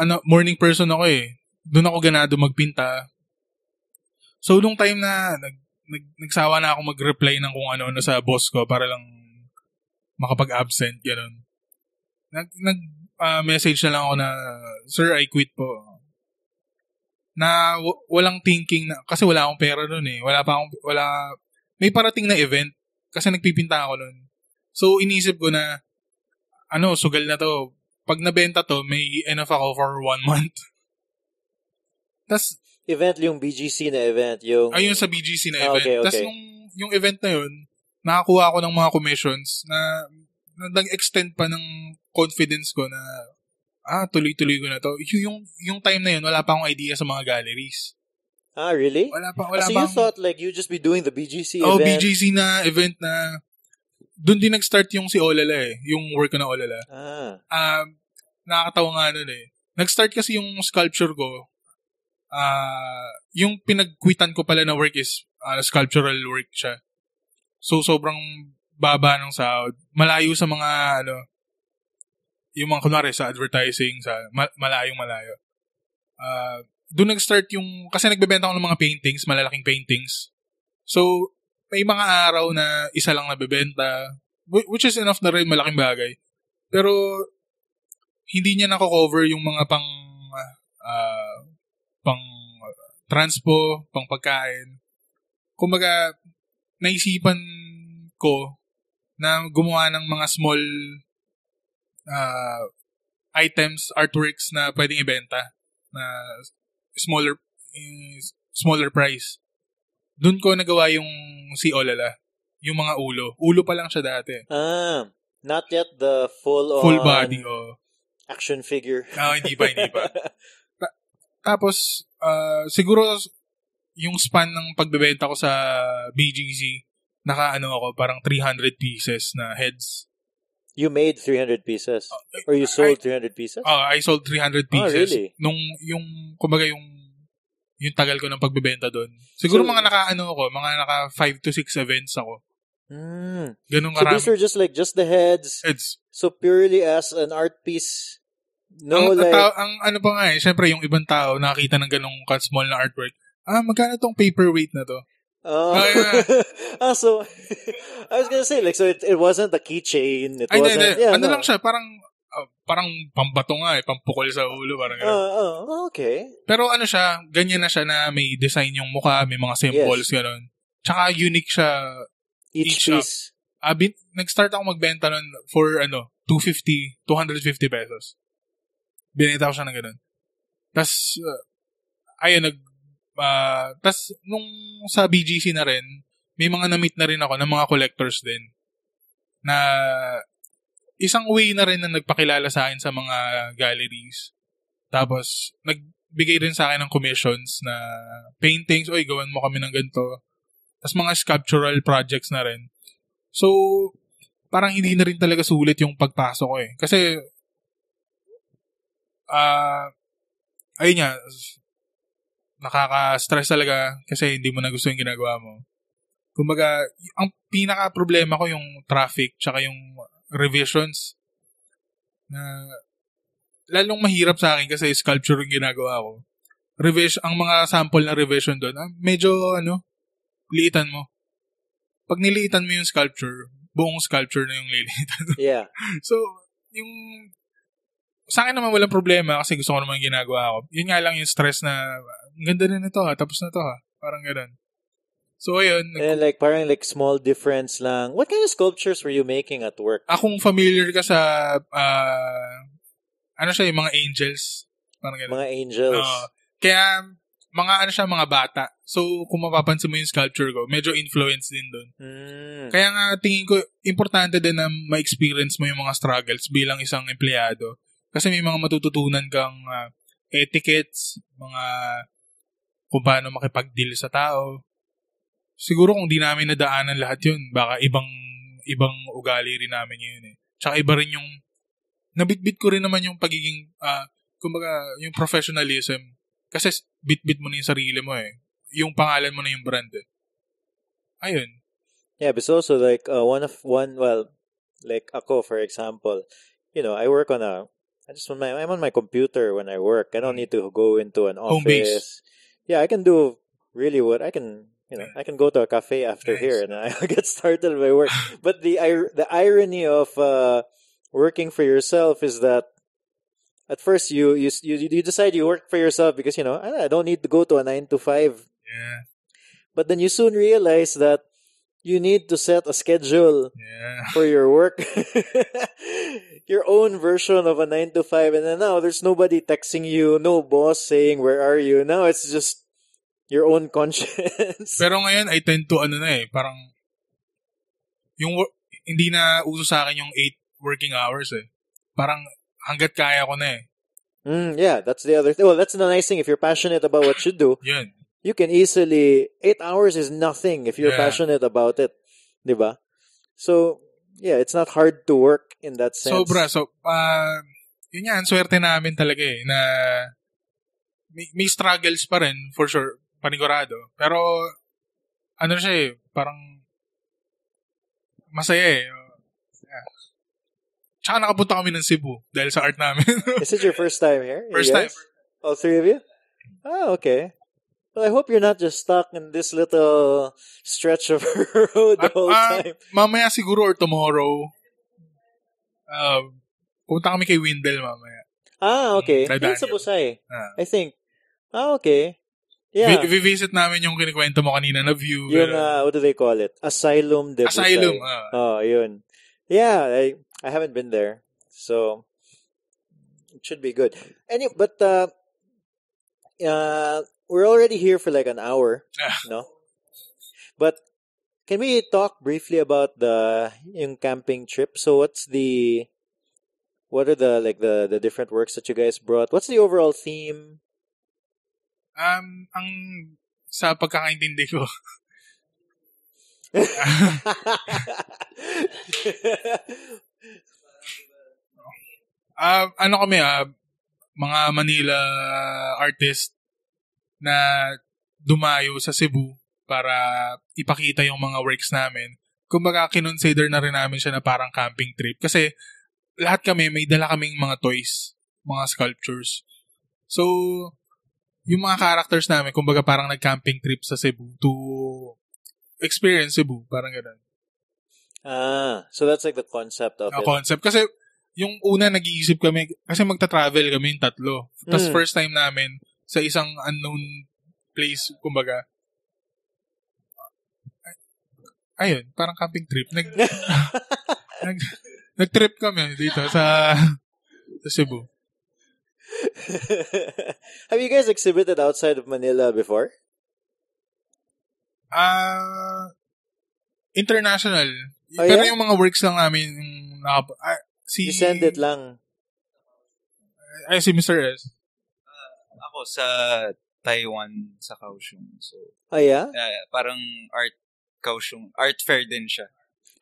ano, morning person ako eh. Doon ako ganado magpinta. So, nung time na nag, nag, nagsawa na ako mag-reply ng kung ano-ano sa boss ko para lang makapag-absent, gano'n. Nag, nag ah, message na lang ako na, Sir, I quit po. Na w- walang thinking na, kasi wala akong pera noon eh. Wala pa akong, wala, may parating na event kasi nagpipinta ako noon. So, inisip ko na, ano, sugal na to. Pag nabenta to, may enough ako for one month. Tapos, event yung BGC na event. Yung... ayun sa BGC na Ah, event. okay, Tapos okay. yung, yung event na yun, nakakuha ako ng mga commissions na, na nag-extend pa ng confidence ko na ah, tuloy-tuloy ko na to. Yung, yung, yung time na yun, wala pa akong idea sa mga galleries. Ah, really? Wala pa, Ah, wala so pa. you thought like you just be doing the BGC oh, event? BGC na event na doon din nag-start yung si Olala eh. Yung work ko na Olala. Ah. um, nakakatawa nga nun eh. Nag-start kasi yung sculpture ko. Ah, yung pinagkwitan ko pala na work is ah, sculptural work siya. So, sobrang baba ng sahod. Malayo sa mga, ano, yung mga, kunwari, sa advertising, sa ma- malayong malayo. Ah, doon nag-start yung, kasi nagbebenta ako ng mga paintings, malalaking paintings. So, may mga araw na isa lang nabebenta, whi- which is enough na rin, malaking bagay. Pero, hindi niya nako-cover yung mga pang ah, pang transpo, pang pagkain. Kumbaga, naisipan ko na gumawa ng mga small ah, items, artworks na pwedeng ibenta na smaller eh, smaller price. Doon ko nagawa yung si Olala, yung mga ulo. Ulo pa lang siya dati. Ah. Not yet the full on Full body, oh. action figure. Ah, hindi pa, hindi pa. Tapos, ah, siguro, yung span ng pagbebenta ko sa BGC, naka ano ako, parang 300 pieces na heads. you made 300 pieces. Or you sold 300 pieces? Ah, I sold 300 Oh, pieces. really? Nung, yung, kumbaga yung, yung tagal ko ng pagbebenta doon. Siguro So- mga naka, ano ako, mga naka 5 to 6 events ako. Mm. Ganun So karami. these are just like just the heads. heads. So purely as an art piece. No, ang, like tao- ang ano pa nga eh, syempre yung ibang tao nakakita ng ganong cut small na artwork. Ah, magkano tong paperweight na to? oh, Ah, yeah. ah, so I was gonna say like so it, it wasn't the keychain. It Ay, hindi, wasn't. hindi. Yeah, ano no. lang siya, parang, ah, parang pambato nga eh, pampukol sa ulo, parang Uh, gano'n. oh, okay. Pero ano siya, ganyan na siya na may design yung mukha, may mga symbols, gano'n. Tsaka unique siya. Each, Each piece. Ah, bin, nag-start ako magbenta nun for, ano, 250, 250 pesos. Binenta ko siya ng gano'n. Tapos, uh, ayun, nag, ah, tas nung sa BGC na rin, may mga na-meet na rin ako ng mga collectors din. Na isang way na rin na nagpakilala sa akin sa mga galleries. Tapos, nagbigay rin sa akin ng commissions na paintings, oy, gawan mo kami ng ganito. Tapos mga sculptural projects na rin. So, parang hindi na rin talaga sulit yung pagpasok ko eh. Kasi, ah, ayun nga, nakaka-stress talaga kasi hindi mo na gusto yung ginagawa mo. Kumbaga, ang pinaka-problema ko yung traffic tsaka yung revisions na lalong mahirap sa akin kasi sculpture yung ginagawa ko. Revision, ang mga sample na revision doon, ah, medyo ano, liitan mo. Pag niliitan mo yung sculpture, buong sculpture na yung liliitan. Yeah. so, yung sa akin naman walang problema kasi gusto ko naman yung ginagawa ko. Yun nga lang yung stress na, ang ganda rin ito ha, tapos na to ha. Parang ganun. So, ayun. And like parang like small difference lang. What kind of sculptures were you making at work? akong familiar ka sa, ah, ano siya, yung mga angels. Parang ganun. Mga angels. Oo. kaya, mga ano siya, mga bata. So, kung mapapansin mo yung sculpture ko, medyo influence din doon. Mm. Kaya nga, tingin ko, importante din na ma-experience mo yung mga struggles bilang isang empleyado. Kasi may mga matututunan kang ah, etiquettes, mga kung paano makipag-deal sa tao. Siguro kung di namin nadaanan lahat yun, baka ibang ibang ugali rin namin yun eh. Tsaka iba rin yung nabitbit ko rin naman yung pagiging ah kumbaga yung professionalism kasi bit-bit mo na yung sarili mo eh. Yung pangalan mo na yung brand eh. Ayun. Yeah, but it's also like uh, one of one. Well, like ako, for example, you know, I work on a. I just on my I'm on my computer when I work. I don't need to go into an Home base. office. Yeah, I can do really what I can. You know, I can go to a cafe after Nice. here and I'll get started my work. but the the irony of uh, working for yourself is that at first you you you decide you work for yourself because you know I I don't need to go to a nine to five Yeah. but then you soon realize that you need to set a schedule Yeah. for your work. your own version of a 9 to 5 and then now there's nobody texting you, no boss saying where are you. Now it's just your own conscience. Pero ngayon, I tend to ano na eh, parang yung hindi na uso sa akin yung 8 working hours eh. Parang hanggat kaya ko na eh. Mm, yeah, that's the other thing. Well, that's the nice thing. If you're passionate about what you do, Yun. you can easily, 8 hours is nothing if you're Yeah. passionate about it. Diba? So, yeah, it's not hard to work in that sense. Sobra. So, ah, yun yan, swerte namin talaga eh, na may, may struggles pa rin, for sure, panigurado. Pero, ano siya eh, parang masaya eh. Yeah. Tsaka nakapunta kami ng Cebu dahil sa art namin. Is it your first time here? First time. All three of you? Oh, okay. Well, I hope you're not just stuck in this little stretch of road the whole Ah, ah, time. mamaya siguro or tomorrow, uh, punta kami kay Windel mamaya. Ah, okay. Kay It's sa Daniel. Busay, Ah. I think. Ah, okay. Yeah. Vi- visit namin yung kinikwento mo kanina na view. yung, uh, what do they call it? Asylum Asylum. Ah. Oh, yun. Yeah, I, I haven't been there. So, it should be good. Any, but, uh, uh, we're already here for like an hour, Ah. no? But, can we talk briefly about the, yung camping trip? So, what's the, what are the, like, the, the different works that you guys brought? What's the overall theme? Um, ang sa pagkakaintindi ko, ah ano kami ah, mga Manila artist na dumayo sa Cebu para ipakita yung mga works namin. Kumbaga, kinonsider na rin namin siya na parang camping trip. Kasi lahat kami, may dala kaming mga toys, mga sculptures. So, yung mga characters namin, kumbaga parang nag-camping trip sa Cebu to experience Cebu, parang gano'n. ah, so that's like the concept of Na it. concept. Kasi yung una nag-iisip kami, kasi magta-travel kami yung tatlo. Tapos Mm. first time namin sa isang unknown place, kumbaga, ay- ayun, parang camping trip. Nag, nag, nag-trip kami dito sa, sa Cebu. Have you guys exhibited outside of Manila before? Ah, international. Oh, Pero yeah? yung mga works lang namin, yung nakap- ah, si, You send it lang. Ay, si Mr. S. Ako sa Taiwan, sa Kaohsiung. So, Oh, yeah? uh, parang art Kaohsiung. Art fair din siya.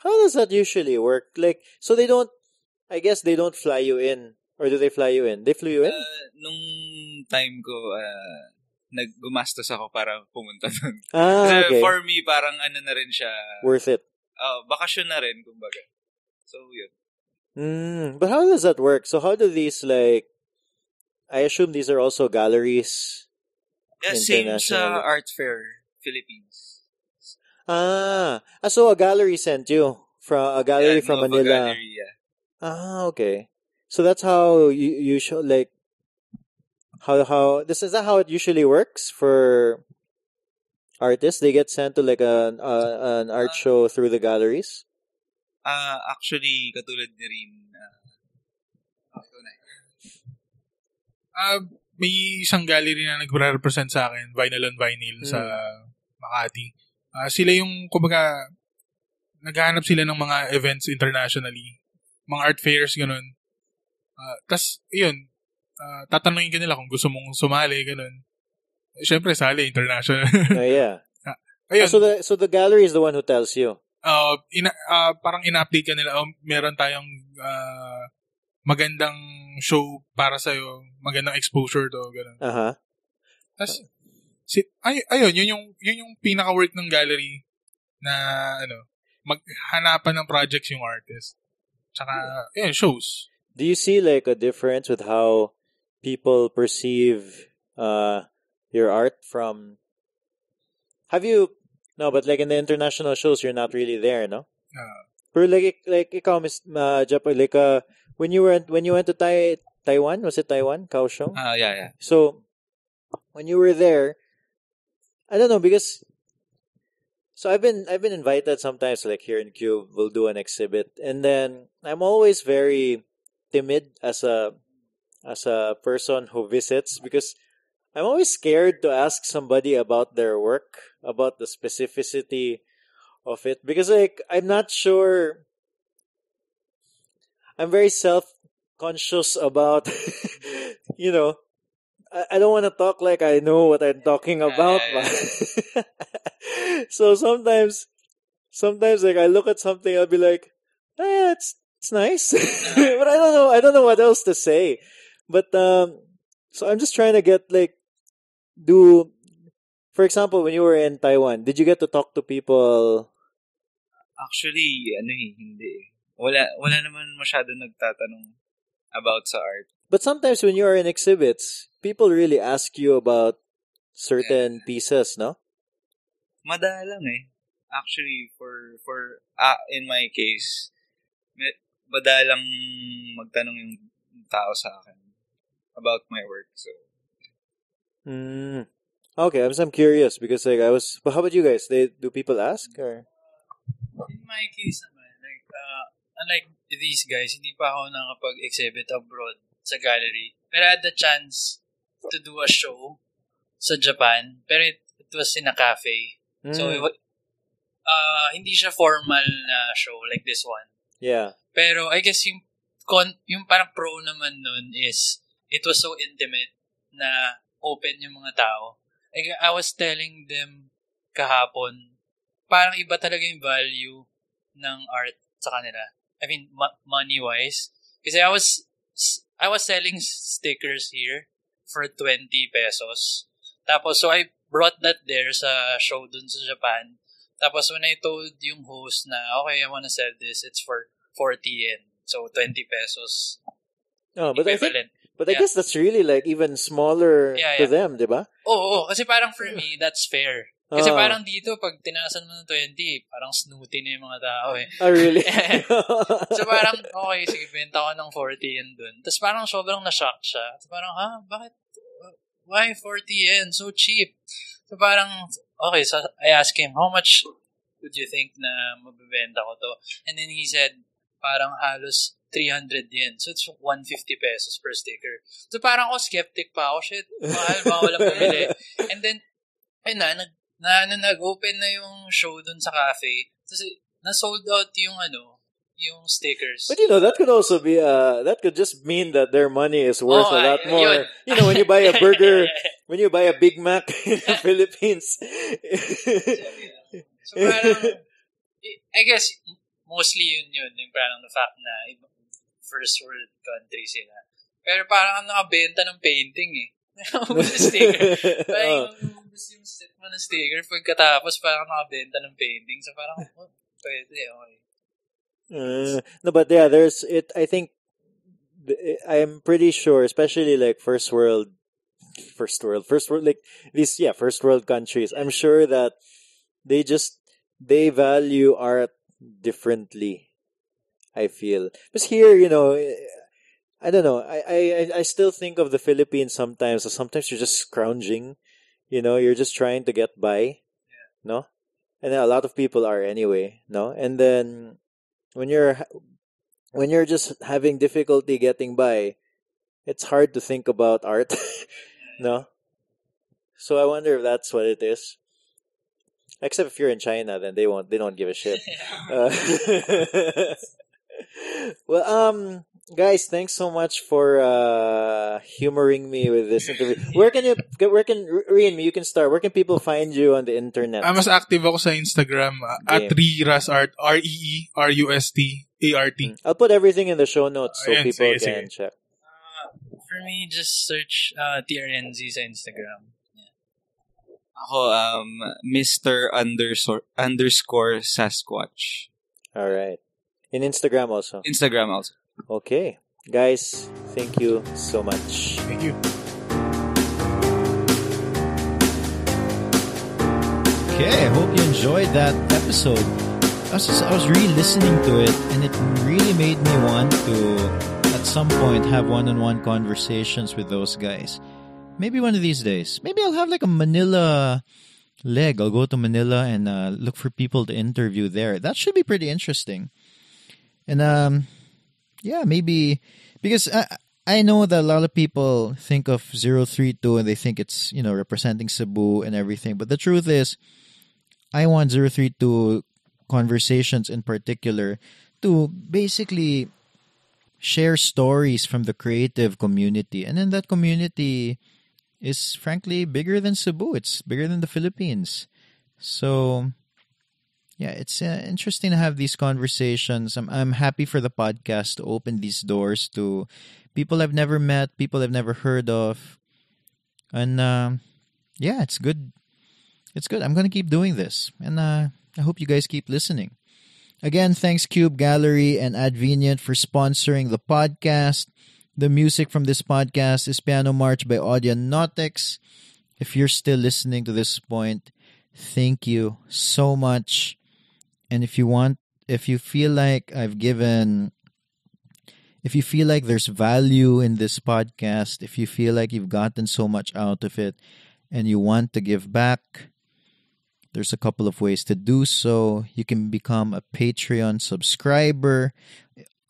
How does that usually work? Like, so they don't, I guess they don't fly you in. Or do they fly you in? They flew you in? Uh, nung time ko, uh, naggumastos ako para pumunta doon. ah, okay. for me, parang ano na rin siya, Worth it. uh, bakasyon na rin, kumbaga. So, yun. Mm, but how does that work? So how do these, like, I assume these are also galleries. Yeah, same sa. Art Fair, Philippines. Ah, so a gallery sent you from a gallery Yeah, from Manila. Gallery, yeah. Ah, okay. So that's how you you show like how how this is that how it usually works for artists? They get sent to like an uh, an art show through the galleries. Ah, actually, katulad ni rin, uh. Ah, may isang gallery na nagre-represent sa akin, Vinyl on Vinyl sa Makati. Ah, sila yung, kumbaga, naghahanap sila ng mga events internationally. Mga art fairs, ganun. Ah, tas, yun, ah, tatanungin ka nila kung gusto mong sumali, ganun. Eh, Siyempre, sali, international. Oh, yeah. Ayun, So the so the gallery is the one who tells you. uh, ina, ah, parang ina-update ka nila, oh, meron tayong ah, magandang show para sa'yo, magandang exposure to, ganun. Uh-huh. Tapos, si, ay, ayun, yun yung, yun yung pinaka-work ng gallery na, ano, maghanapan ng projects yung artist. Tsaka, yun, shows. Do you see like a difference with how people perceive uh your art from Have you No, but like in the international shows you're not really there, no? Ah. Pero like ik- like ikaw Miss uh, Japan, like uh, when you were when you went to Tai Taiwan, was it Taiwan? Kaohsiung? Ah, yeah, yeah. So, when you were there, I don't know because. So I've been I've been invited sometimes like here in Cube we'll do an exhibit and then I'm always very timid as a as a person who visits because I'm always scared to ask somebody about their work about the specificity of it because like I'm not sure. I'm very self conscious about you know I, I don't want to talk like I know what I'm talking about but- so sometimes sometimes like I look at something I'll be like eh, it's nice but I don't know I don't know what else to say but um so I'm just trying to get like do for example when you were in Taiwan did you get to talk to people Actually, ano eh, hindi eh. Wala, wala naman masyado nagtatanong about sa art. But sometimes when you are in exhibits, people really ask you about certain pieces, no? Madalang eh. Actually, for, for, ah, in my case, madalang magtanong yung tao sa akin about my work. So, Mm. Okay, I'm just I'm curious because like I was. But how about you guys? They do people ask or? In my case naman, like, uh, unlike these guys, hindi pa ako nakapag-exhibit abroad sa gallery. Pero I had the chance to do a show sa Japan. Pero it, it was in a cafe. So, Mm, it uh, hindi siya formal na show like this one. yeah. Pero I guess yung, con, yung parang pro naman nun is it was so intimate na open yung mga tao. Like, I was telling them kahapon, parang iba talaga yung value ng art sa kanila. I mean, ma- money-wise. Kasi I was, I was selling stickers here for 20 pesos. Tapos, so I brought that there sa show dun sa Japan. Tapos, when I told yung host na, okay, I wanna sell this, it's for 40 yen. So, 20 pesos. Oh, but I think, equivalent. but I yeah. guess that's really like even smaller Yeah, to yeah. them, diba? Oo, oo, kasi parang for me, that's fair. Kasi Ah. parang dito, pag tinasan mo ng 20, parang snooty na yung mga tao eh. Oh, really? So parang, okay, sige, benta ko ng 40 yen dun. Tapos parang sobrang na-shock siya. So parang, ha? Bakit? Why 40 yen? So cheap. So parang, okay, so I asked him, how much would you think na mabibenta ko to? And then he said, parang halos 300 yen. So it's 150 pesos per sticker. So parang ako skeptic pa ako, shit, mahal ba wala pumili? And then, ayun na, nag, na, na nag-open na yung show dun sa cafe. Tapos, na-sold out yung ano, yung stickers. But you know that could also be uh that could just mean that their money is worth Oh, a lot more. yun. You know when you buy a burger, when you buy a Big Mac in the Philippines. so parang, I- I guess, mostly yun yun, yung parang the fact na first world country sila. Pero parang ang nakabenta ng painting eh. Sticker. Parang Oh. yung ubus yung set mo ng sticker pagkatapos parang nakabenta ng painting. So parang, oh, pwede, okay. Uh, no, but yeah, there's it. I think I'm pretty sure, especially like first world, first world, first world, like these, yeah, first world countries. I'm sure that they just they value art differently. I feel because here, you know, eh, I don't know. I I I still think of the Philippines sometimes. So Sometimes you're just scrounging. You know, you're just trying to get by. No, and a lot of people are anyway. No, and then when you're when you're just having difficulty getting by, it's hard to think about art. No. So I wonder if that's what it is. Except if you're in China, then they won't. They don't give a shit. Uh, well, um, guys, thanks so much for uh humoring me with this interview. Where can you? Where can Rian? You can start. Where can people find you on the internet? I'm mas active ako sa Instagram uh, at Game. Rerustart. E R-E-E-R-U-S-T-A-R-T. I'll put everything in the show notes so Ayan, people sige, can sige. check. For me, just search uh, TRNZ sa Instagram. Ako, um, Mr. Underscore, underscore Sasquatch. All right. In Instagram also. Instagram also. Okay, guys, thank you so much. Thank you. Okay, I hope you enjoyed that episode. I was, just, I was re-listening to it, and it really made me want to, at some point, have one-on-one conversations with those guys. Maybe one of these days. Maybe I'll have like a Manila leg. I'll go to Manila and uh, look for people to interview there. That should be pretty interesting. And um, yeah, maybe because I I know that a lot of people think of 032 and they think it's you know representing Cebu and everything, but the truth is, I want 032 conversations in particular to basically share stories from the creative community, and in that community is frankly bigger than Cebu. It's bigger than the Philippines. So yeah, it's uh, interesting to have these conversations. I'm I'm happy for the podcast to open these doors to people I've never met, people I've never heard of, and um, yeah, it's good. It's good. I'm gonna keep doing this, and uh, I hope you guys keep listening. Again, thanks Cube Gallery and Advenient for sponsoring the podcast. The music from this podcast is Piano March by Audionautics. If you're still listening to this point, thank you so much. And if you want, if you feel like I've given, if you feel like there's value in this podcast, if you feel like you've gotten so much out of it and you want to give back, there's a couple of ways to do so. You can become a Patreon subscriber.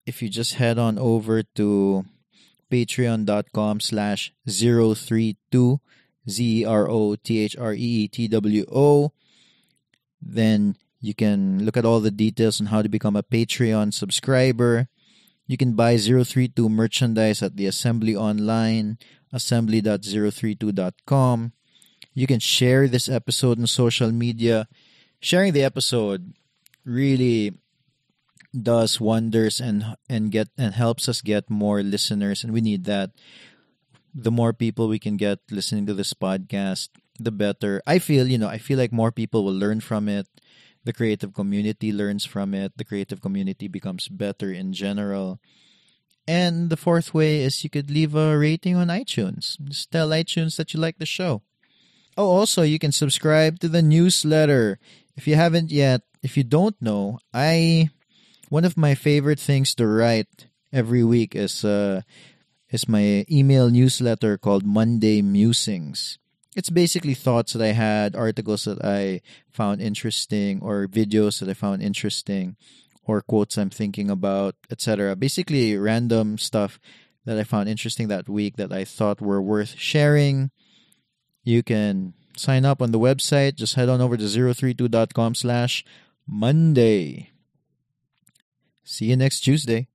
If you just head on over to patreon.com slash 032 Z-E-R-O-T-H-R-E-E-T-W-O. Then you can look at all the details on how to become a Patreon subscriber. You can buy 032 merchandise at the Assembly Online, assembly.032.com. You can share this episode on social media. Sharing the episode really does wonders and and get and helps us get more listeners and we need that. The more people we can get listening to this podcast the better. I feel you know i feel like more people will learn from it. The creative community learns from it. The creative community becomes better in general. And the fourth way is you could leave a rating on itunes. Just tell itunes that you like the show. Oh also you can subscribe to the newsletter. If you haven't yet if you don't know i one of my favorite things to write every week is uh is my email newsletter called Monday Musings. It's basically thoughts that I had, articles that I found interesting, or videos that I found interesting, or quotes I'm thinking about, etc. Basically, random stuff that I found interesting that week that I thought were worth sharing. You can sign up on the website. Just head on over to 032.com slash Monday. See you next Tuesday.